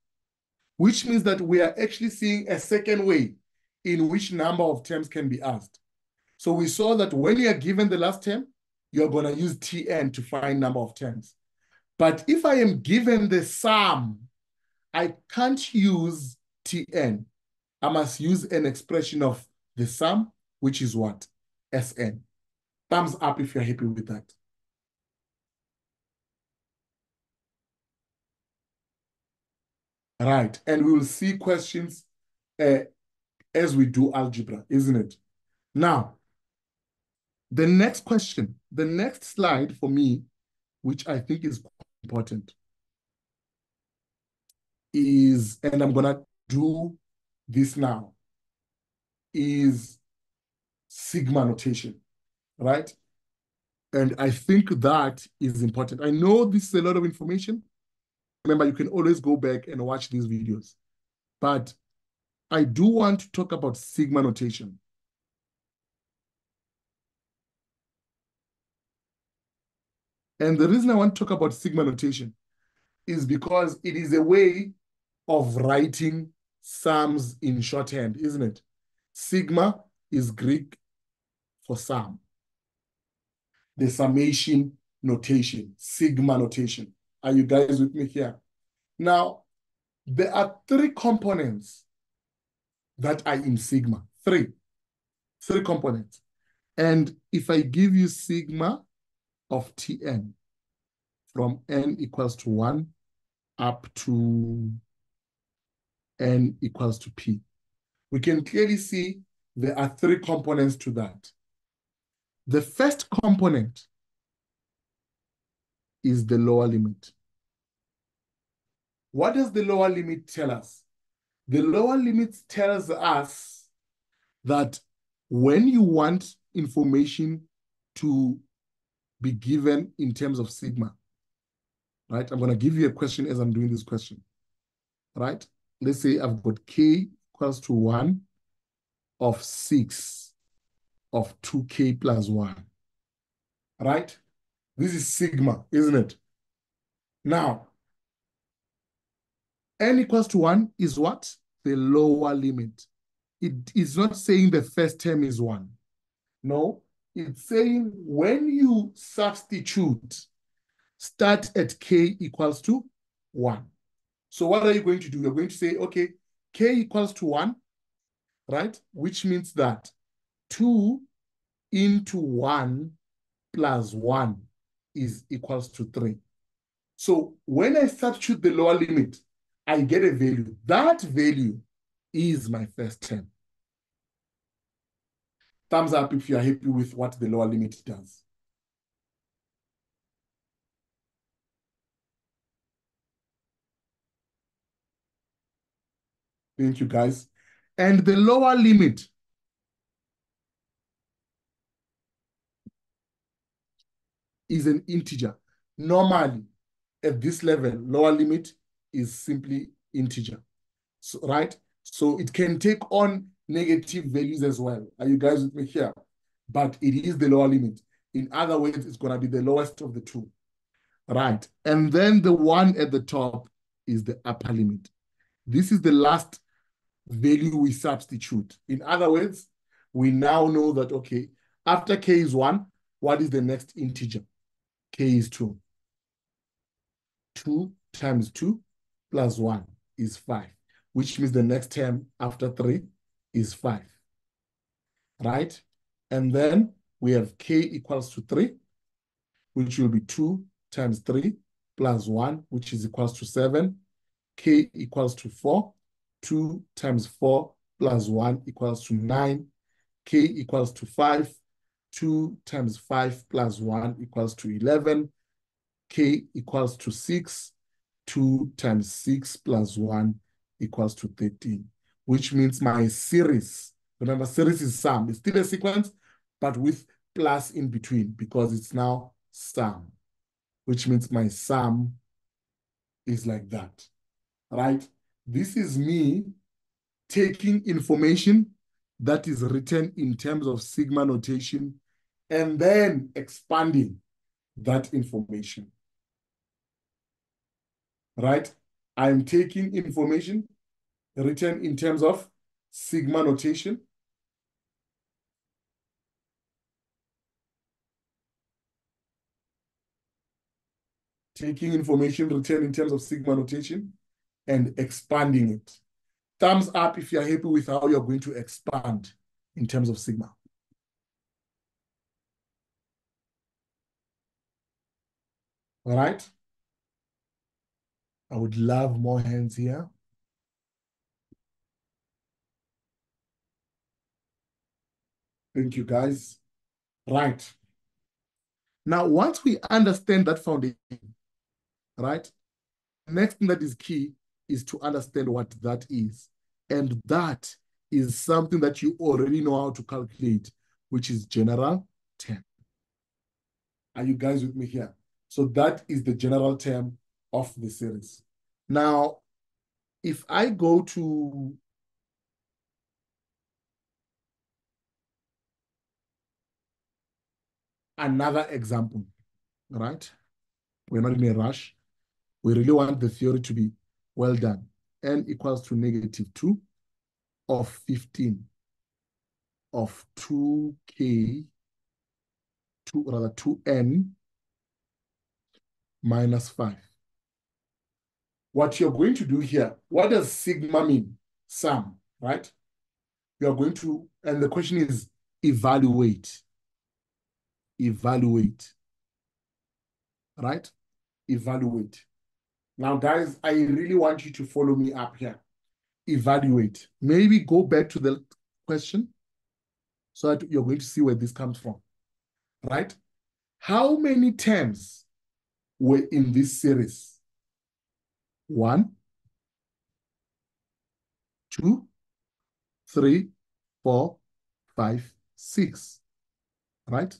which means that we are actually seeing a second way in which number of terms can be asked. So we saw that when you are given the last term, you're going to use Tn to find number of terms. But if I am given the sum, I can't use Tn. I must use an expression of the sum, which is what? Sn. Thumbs up if you're happy with that. Right, and we will see questions uh, as we do algebra, isn't it? Now, the next question, the next slide for me, which I think is important. is, and I'm going to do this now, is sigma notation, right? And I think that is important. I know this is a lot of information. Remember, you can always go back and watch these videos. But I do want to talk about sigma notation. And the reason I want to talk about sigma notation is because it is a way of writing sums in shorthand, isn't it? Sigma is Greek for sum. The summation notation, sigma notation. Are you guys with me here? Now, there are three components that are in sigma. Three. Three components. And if I give you sigma of Tn from n equals to 1 up to n equals to p. We can clearly see there are three components to that. The first component is the lower limit. What does the lower limit tell us? The lower limit tells us that when you want information to be given in terms of sigma, right? I'm going to give you a question as I'm doing this question, right? Let's say I've got k equals to 1 of 6 of 2k plus 1, right? This is sigma, isn't it? Now, n equals to 1 is what? The lower limit. It is not saying the first term is 1. No, it's saying when you substitute, start at k equals to 1. So what are you going to do? You're going to say, okay, k equals to 1, right? Which means that 2 into 1 plus 1 is equals to 3. So when I substitute the lower limit, I get a value. That value is my first term. Thumbs up if you are happy with what the lower limit does. Thank you, guys. And the lower limit is an integer. Normally, at this level, lower limit is simply integer, so, right? So it can take on negative values as well. Are you guys with me here? But it is the lower limit. In other words, it's going to be the lowest of the two, right? And then the one at the top is the upper limit. This is the last value we substitute. In other words, we now know that, okay, after k is 1, what is the next integer? k is 2. 2 times 2 plus 1 is 5, which means the next term after 3 is 5, right? And then we have k equals to 3, which will be 2 times 3 plus 1, which is equals to 7. k equals to 4. 2 times 4 plus 1 equals to 9. k equals to 5. 2 times 5 plus 1 equals to 11. k equals to 6. 2 times 6 plus 1 equals to 13, which means my series, remember series is sum, it's still a sequence, but with plus in between because it's now sum, which means my sum is like that, right? This is me taking information that is written in terms of sigma notation and then expanding that information right? I'm taking information written in terms of sigma notation. Taking information written in terms of sigma notation and expanding it. Thumbs up if you're happy with how you're going to expand in terms of sigma. All right. I would love more hands here. Thank you, guys. Right. Now, once we understand that foundation, right, next thing that is key is to understand what that is. And that is something that you already know how to calculate, which is general term. Are you guys with me here? So that is the general term of the series. Now, if I go to another example, right? We're not in a rush. We really want the theory to be well done. n equals to negative 2 of 15 of 2k, 2 rather 2n minus 5. What you're going to do here, what does sigma mean? Sum, right? You're going to, and the question is evaluate. Evaluate. Right? Evaluate. Now, guys, I really want you to follow me up here. Evaluate. Maybe go back to the question so that you're going to see where this comes from. Right? How many terms were in this series? One, two, three, four, five, six. Right?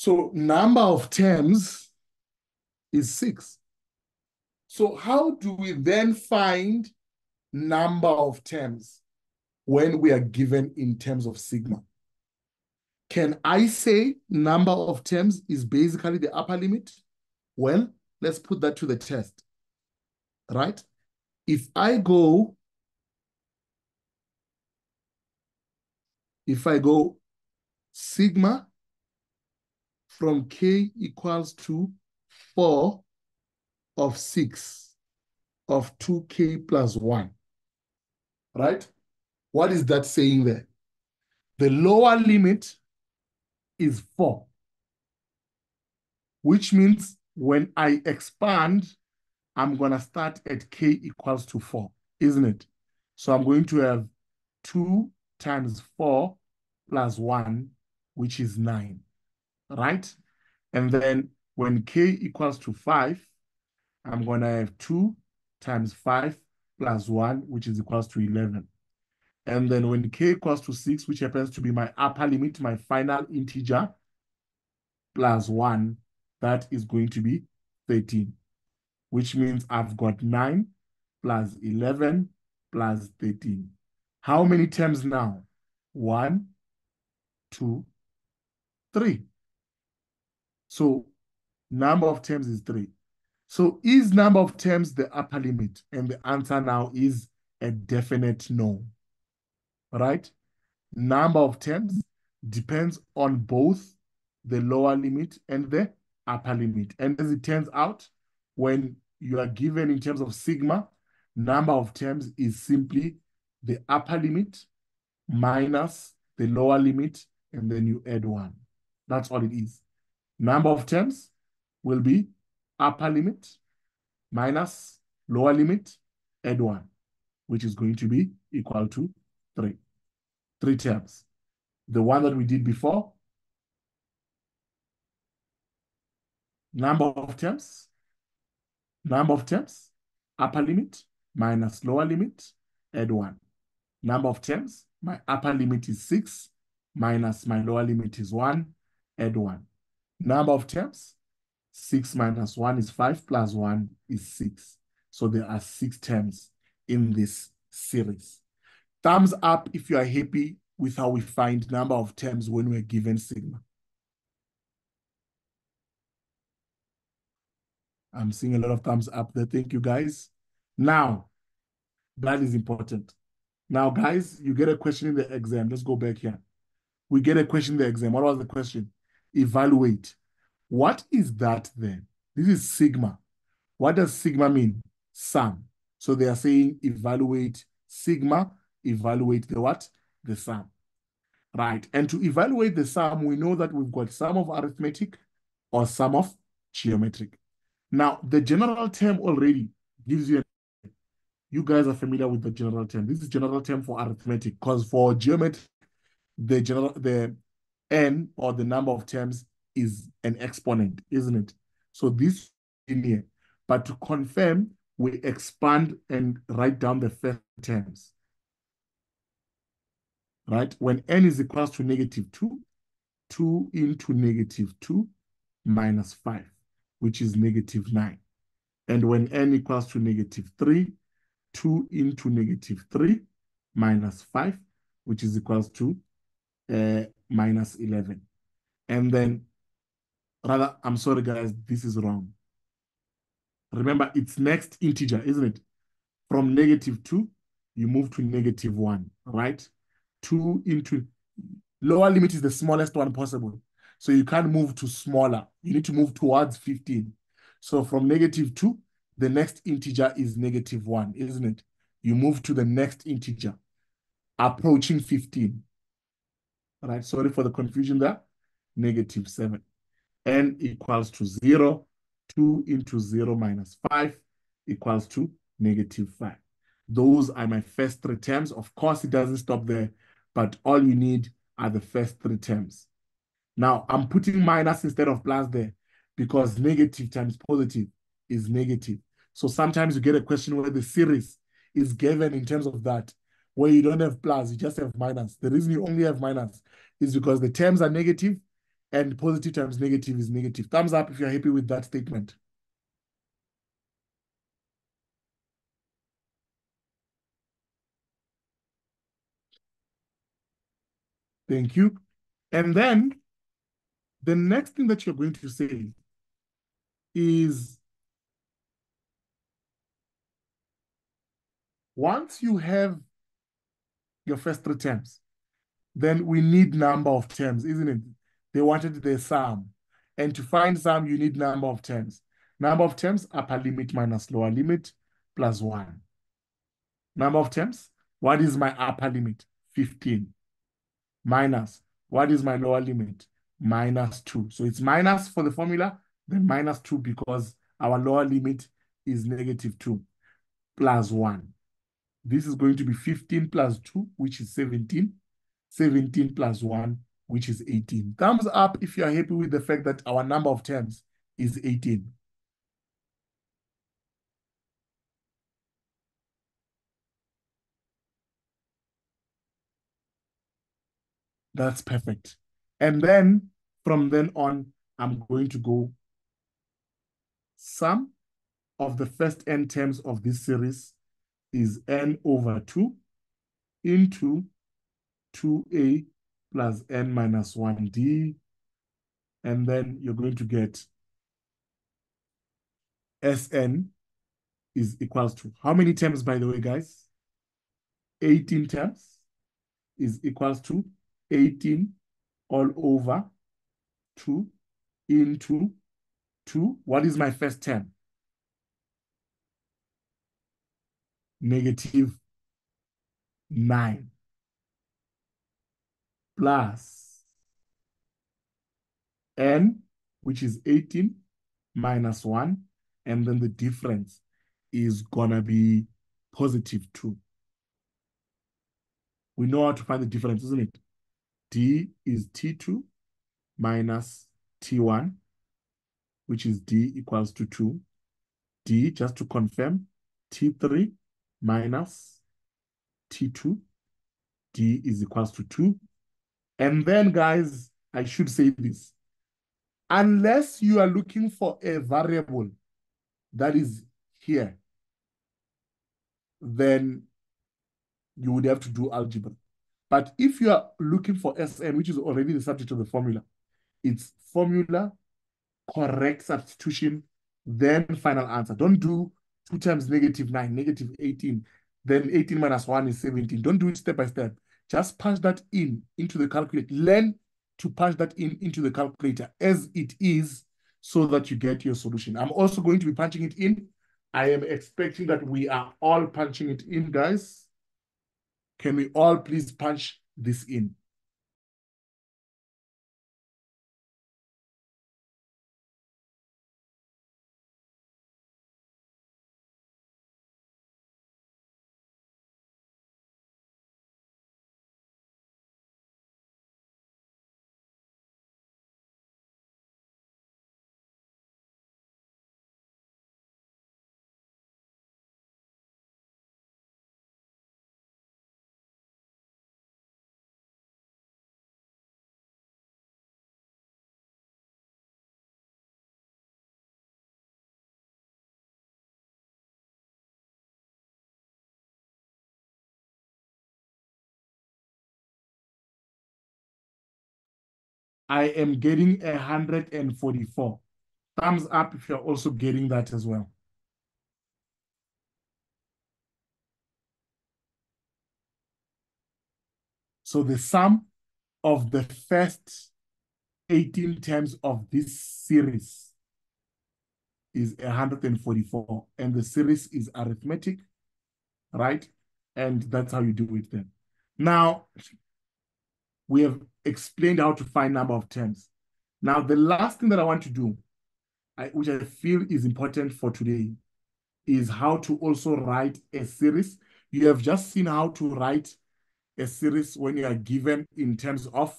So number of terms is six. So how do we then find number of terms when we are given in terms of sigma? Can I say number of terms is basically the upper limit? Well, let's put that to the test, right? If I go, if I go sigma from k equals to 4 of 6 of 2k plus 1, right? What is that saying there? The lower limit is 4, which means when I expand, I'm going to start at k equals to 4, isn't it? So I'm going to have 2 times 4 plus 1, which is 9, right? And then when k equals to 5, I'm going to have 2 times 5 plus 1, which is equals to 11. And then when k equals to 6, which happens to be my upper limit, my final integer, plus 1, that is going to be 13, which means I've got 9 plus 11 plus 13. How many terms now? 1, 2, 3. So number of terms is 3. So is number of terms the upper limit? And the answer now is a definite no. Right? Number of terms depends on both the lower limit and the upper limit. And as it turns out, when you are given in terms of sigma, number of terms is simply the upper limit minus the lower limit, and then you add one. That's all it is. Number of terms will be upper limit minus lower limit, add one, which is going to be equal to three. Three terms. The one that we did before, number of terms, number of terms, upper limit minus lower limit, add one. Number of terms, my upper limit is six, minus my lower limit is one, add one. Number of terms, 6 minus 1 is 5, plus 1 is 6. So there are six terms in this series. Thumbs up if you are happy with how we find number of terms when we're given sigma. I'm seeing a lot of thumbs up there. Thank you, guys. Now, that is important. Now, guys, you get a question in the exam. Let's go back here. We get a question in the exam. What was the question? Evaluate. What is that then? This is sigma. What does sigma mean? Sum. So they are saying evaluate sigma, evaluate the what? The sum. Right. And to evaluate the sum, we know that we've got sum of arithmetic or sum of geometric. Now, the general term already gives you, a, you guys are familiar with the general term. This is general term for arithmetic because for geometry, the general, the n or the number of terms is an exponent, isn't it? So this in here. But to confirm, we expand and write down the first terms. Right? When n is equals to negative 2, 2 into negative 2 minus 5, which is negative 9. And when n equals to negative 3, 2 into negative 3 minus 5, which is equals to Uh, minus 11. And then, rather, I'm sorry, guys, this is wrong. Remember, it's next integer, isn't it? From negative 2, you move to negative 1, right? 2 into lower limit is the smallest one possible. So you can't move to smaller. You need to move towards 15. So from negative 2, the next integer is negative 1, isn't it? You move to the next integer, approaching 15. Right, sorry for the confusion there. Negative 7. n equals to 0. 2 into 0 minus 5 equals to negative 5. Those are my first three terms. Of course, it doesn't stop there, but all you need are the first three terms. Now, I'm putting minus instead of plus there because negative times positive is negative. So sometimes you get a question where the series is given in terms of that, where you don't have plus, you just have minus. The reason you only have minus is because the terms are negative and positive times negative is negative. Thumbs up if you're happy with that statement. Thank you. And then the next thing that you're going to say is once you have your first three terms, then we need number of terms, isn't it? They wanted the sum. And to find sum, you need number of terms. Number of terms, upper limit minus lower limit plus 1. Number of terms, what is my upper limit? 15 minus, what is my lower limit? Minus 2. So it's minus for the formula, then minus 2 because our lower limit is negative 2 plus 1. This is going to be 15 plus 2, which is 17. 17 plus 1, which is 18. Thumbs up if you are happy with the fact that our number of terms is 18. That's perfect. And then from then on, I'm going to go sum of the first n terms of this series is n over 2 into 2a plus n minus 1d. And then you're going to get Sn is equals to how many terms, by the way, guys? 18 terms is equals to 18 all over 2 into 2. What is my first term? Negative 9 plus n, which is 18 minus 1, and then the difference is going to be positive 2. We know how to find the difference, isn't it? d is t2 minus t1, which is d equals to 2. d, just to confirm, t3 minus t2, d is equals to 2. And then, guys, I should say this. Unless you are looking for a variable that is here, then you would have to do algebra. But if you are looking for Sn, which is already the subject of the formula, it's formula, correct substitution, then final answer. Don't do 2 times negative 9, negative 18, then 18 minus 1 is 17. Don't do it step by step. Just punch that in into the calculator. Learn to punch that in into the calculator as it is so that you get your solution. I'm also going to be punching it in. I am expecting that we are all punching it in, guys. Can we all please punch this in? I am getting 144. Thumbs up if you're also getting that as well. So the sum of the first 18 terms of this series is 144 and the series is arithmetic, right? And that's how you do it then. Now, we have explained how to find number of terms. Now, the last thing that I want to do, I, which I feel is important for today, is how to also write a series. You have just seen how to write a series when you are given in terms of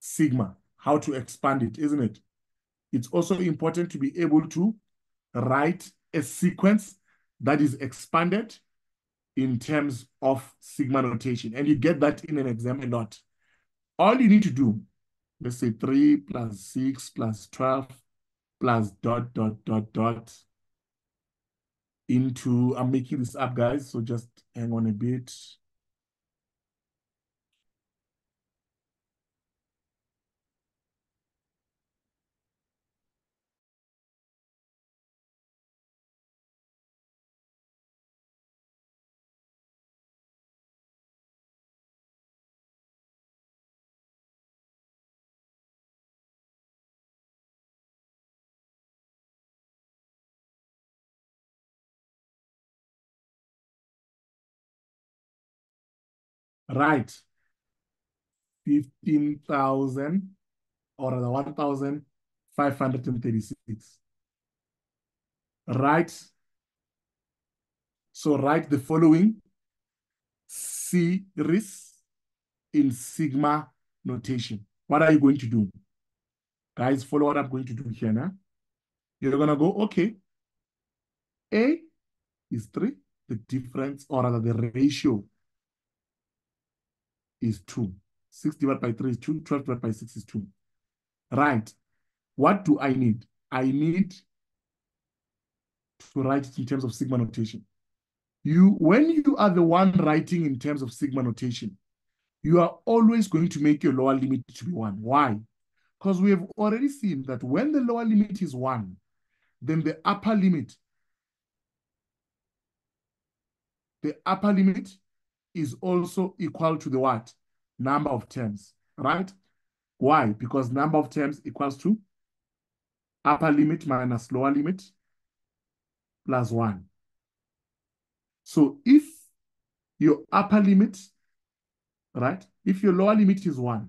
sigma, how to expand it, isn't it? It's also important to be able to write a sequence that is expanded in terms of sigma notation. And you get that in an exam a lot. All you need to do, let's say 3 plus 6 plus 12 plus dot, dot, dot, dot into, I'm making this up, guys, so just hang on a bit. Right. 15,000 or rather 1,536. Right. So write the following series in sigma notation. What are you going to do? Guys, follow what I'm going to do here now. You're going to go, okay. A is 3. The difference, or rather the ratio is 2. 6 divided by 3 is 2. 12 divided by 6 is 2. Right. What do I need? I need to write it in terms of sigma notation. You, when you are the one writing in terms of sigma notation, you are always going to make your lower limit to be 1. Why? Because we have already seen that when the lower limit is 1, then the upper limit, the upper limit is also equal to the what? Number of terms, right? Why? Because number of terms equals to upper limit minus lower limit plus 1. So if your upper limit, right? If your lower limit is 1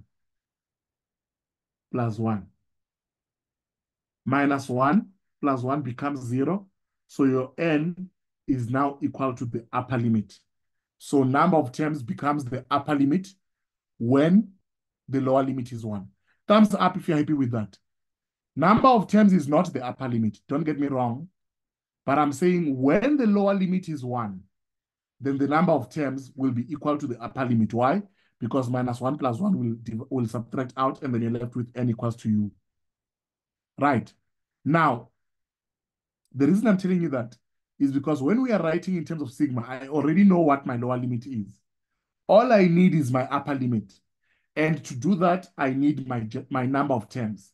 plus 1 minus 1 plus 1 becomes 0. So your n is now equal to the upper limit. So number of terms becomes the upper limit when the lower limit is 1. Thumbs up if you're happy with that. Number of terms is not the upper limit. Don't get me wrong. But I'm saying when the lower limit is 1, then the number of terms will be equal to the upper limit. Why? Because minus 1 plus 1 will, will subtract out, and then you're left with n equals to u. Right. Now, the reason I'm telling you that is because when we are writing in terms of sigma, I already know what my lower limit is. All I need is my upper limit. And to do that, I need my, my number of terms.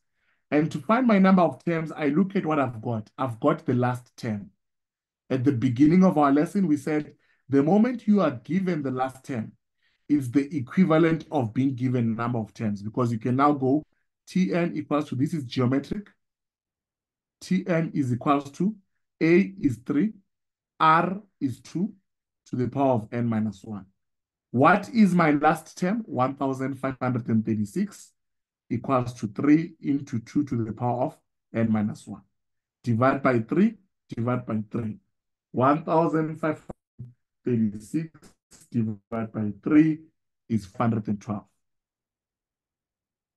And to find my number of terms, I look at what I've got. I've got the last term. At the beginning of our lesson, we said the moment you are given the last term is the equivalent of being given number of terms because you can now go Tn equals to, this is geometric. Tn is equals to a is 3, R is 2 to the power of n minus 1. What is my last term? 1,536 equals to 3 into 2 to the power of n minus 1. Divide by 3, divide by 3. 1,536 divided by 3 is 512,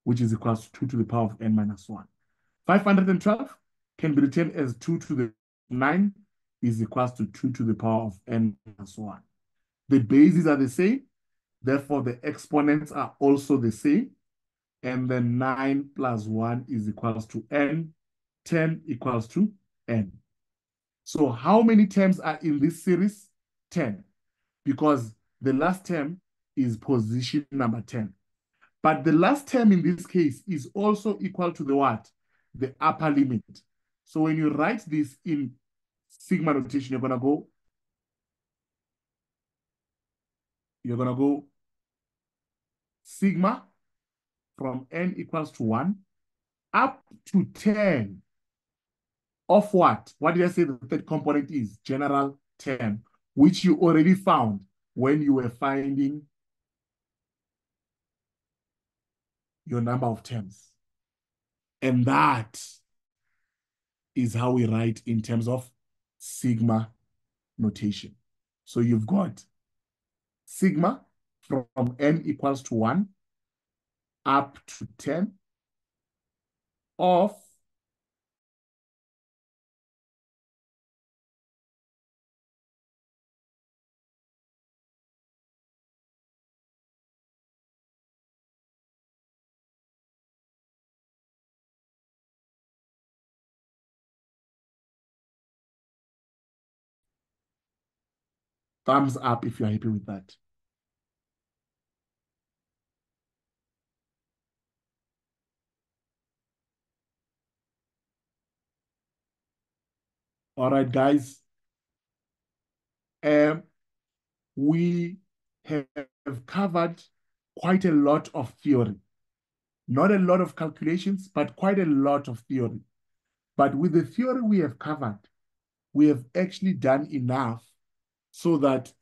which is equals to 2 to the power of n minus 1. 512 can be written as 2 to the 9 is equals to 2 to the power of n plus 1. The bases are the same, therefore the exponents are also the same, and then 9 plus 1 is equals to n, 10 equals to n. So how many terms are in this series? 10, because the last term is position number 10. But the last term in this case is also equal to the what? The upper limit. So when you write this in sigma notation, you're going to go, you're going to go sigma from n equals to 1 up to 10 of what? What did I say the third component is? General term, which you already found when you were finding your number of terms. And that is how we write in terms of sigma notation. So you've got sigma from n equals to 1 up to 10 of thumbs up if you're happy with that. All right, guys. Um, we have covered quite a lot of theory. Not a lot of calculations, but quite a lot of theory. But with the theory we have covered, we have actually done enough so that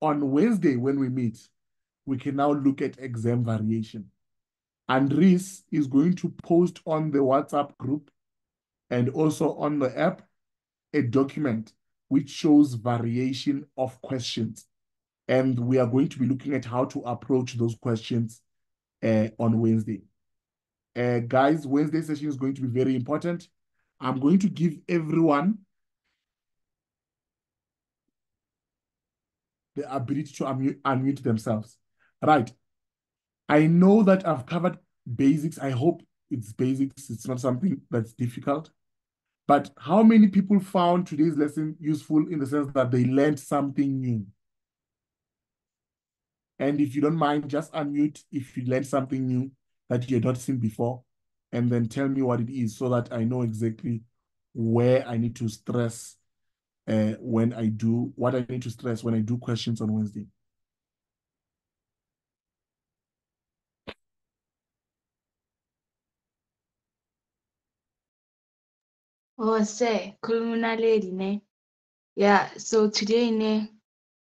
on Wednesday when we meet, we can now look at exam variation. Andres is going to post on the WhatsApp group and also on the app a document which shows variation of questions. And we are going to be looking at how to approach those questions uh, on Wednesday. Uh, guys, Wednesday session is going to be very important. I'm going to give everyone the ability to unmute, themselves. Right. I know that I've covered basics. I hope it's basics. It's not something that's difficult. But how many people found today's lesson useful in the sense that they learned something new? And if you don't mind, just unmute if you learned something new that you had not seen before, and then tell me what it is so that I know exactly where I need to stress uh, when I do, what I need to stress when I do questions on Wednesday. Oh, say, khuluma lady ne. Yeah, so today ne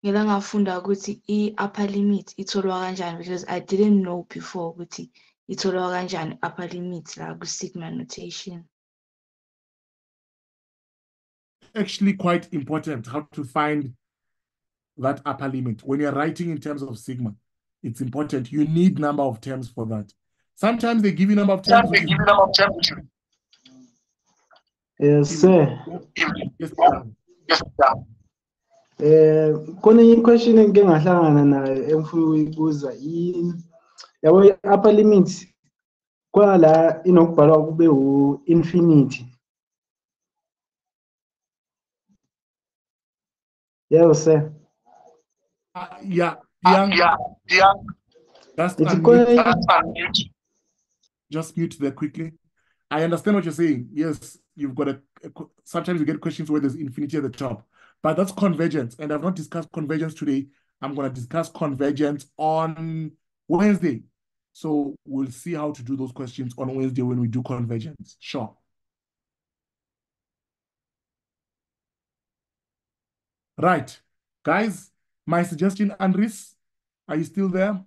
ngila ngafunda ukuthi i-upper limit itholwa kanjani because I didn't know before ukuthi itholwa kanjani upper limit la ku-sigma notation. Actually quite important how to find that upper limit. When you're writing in terms of sigma, it's important. You need number of terms for that. Sometimes they give you number of terms. which is- Yes, sir. Yes, sir. Eh, khona enye question engike ngahlangana nayo engifuna ukuyibuza i yabo i-upper limit kwala inokubhalwa kube u-infinity. Yebo, sir. Uh, yeah, yeah, Just It's unmute, khona just mute there quickly. I understand what you're saying. Yes, you've got a, a sometimes you get questions where there's infinity at the top, but that's convergence. And I've not discussed convergence today. I'm going to discuss convergence on Wednesday. So we'll see how to do those questions on Wednesday when we do convergence. Sure. Right. Guys, my suggestion, Andres, are you still there?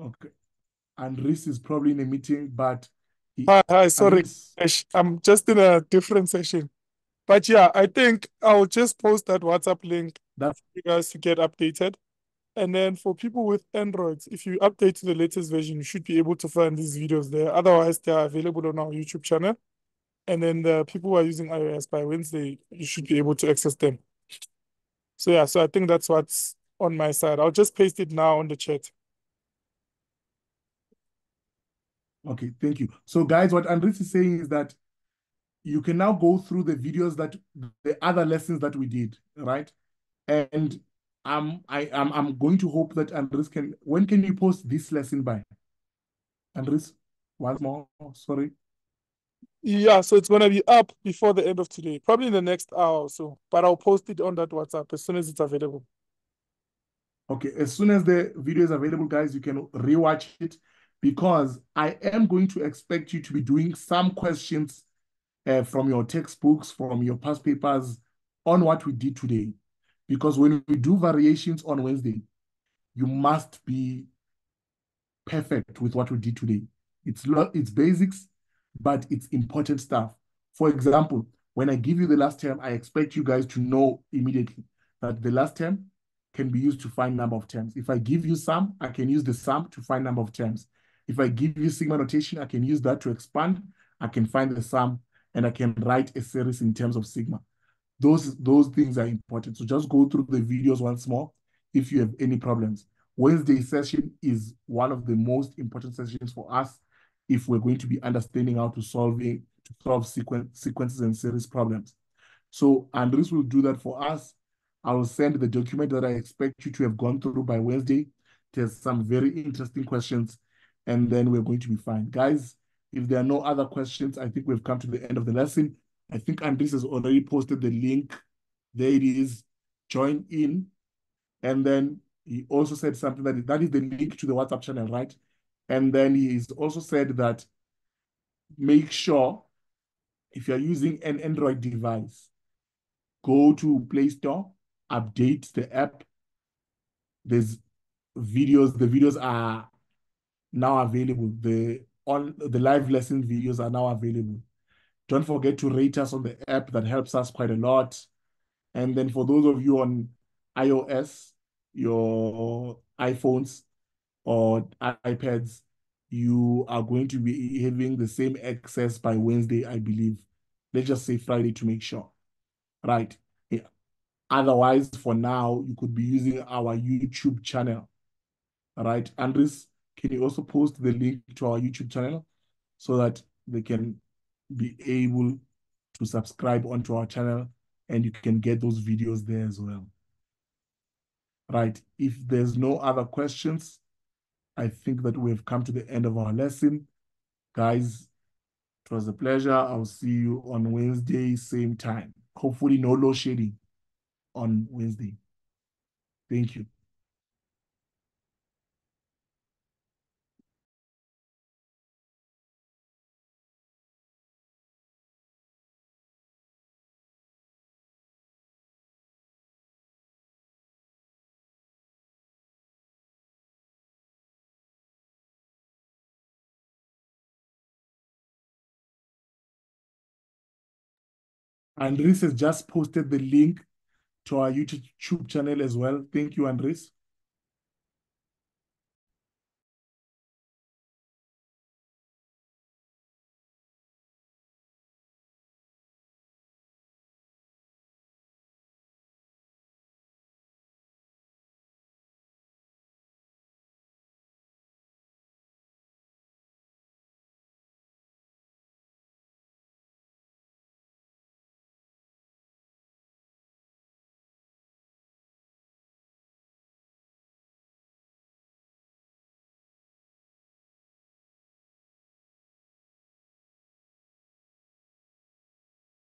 Okay. Andres is probably in a meeting, but he, Hi, hi, sorry, Andres- I'm just in a different session. But yeah, I think I'll just post that WhatsApp link That's for you guys to get updated. And then for people with Androids, if you update to the latest version, you should be able to find these videos there. Otherwise, they are available on our YouTube channel. And then the people who are using iOS by Wednesday, you should be able to access them. So yeah, so I think that's what's on my side. I'll just paste it now on the chat. Okay, thank you. So, guys, what Andres is saying is that you can now go through the videos that the other lessons that we did, right? And I'm I I'm I'm going to hope that Andres can when can you post this lesson by? Andres, once more, sorry. Yeah, so it's gonna be up before the end of today, probably in the next hour or so. But I'll post it on that WhatsApp as soon as it's available. Okay, as soon as the video is available, guys, you can rewatch it because I am going to expect you to be doing some questions uh, from your textbooks, from your past papers on what we did today. Because when we do variations on Wednesday, you must be perfect with what we did today. It's, it's basics, but it's important stuff. For example, when I give you the last term, I expect you guys to know immediately that the last term can be used to find number of terms. If I give you sum, I can use the sum to find number of terms. If I give you sigma notation, I can use that to expand. I can find the sum and I can write a series in terms of sigma. Those, those things are important. So just go through the videos once more if you have any problems. Wednesday session is one of the most important sessions for us if we're going to be understanding how to solving to solve sequence, sequences and series problems. So Andres will do that for us. I will send the document that I expect you to have gone through by Wednesday. There's some very interesting questions, and then we're going to be fine. Guys, if there are no other questions, I think we've come to the end of the lesson. I think Andres has already posted the link. There it is. Join in. And then he also said something that that is the link to the WhatsApp channel, right? And then he's also said that make sure if you're using an Android device, go to Play Store, update the app. There's videos, the videos are now available. The on the live lesson videos are now available. Don't forget to rate us on the app. That helps us quite a lot. And then for those of you on iOS, your iPhones or iPads, you are going to be having the same access by Wednesday, I believe. Let's just say Friday to make sure. Right. Yeah. Otherwise, for now, you could be using our YouTube channel. Right. Andres, can you also post the link to our YouTube channel so that they can be able to subscribe onto our channel and you can get those videos there as well. Right. If there's no other questions, I think that we've come to the end of our lesson. Guys, it was a pleasure. I'll see you on Wednesday, same time. Hopefully no load shedding on Wednesday. Thank you. Andres has just posted the link to our YouTube channel as well. Thank you, Andres.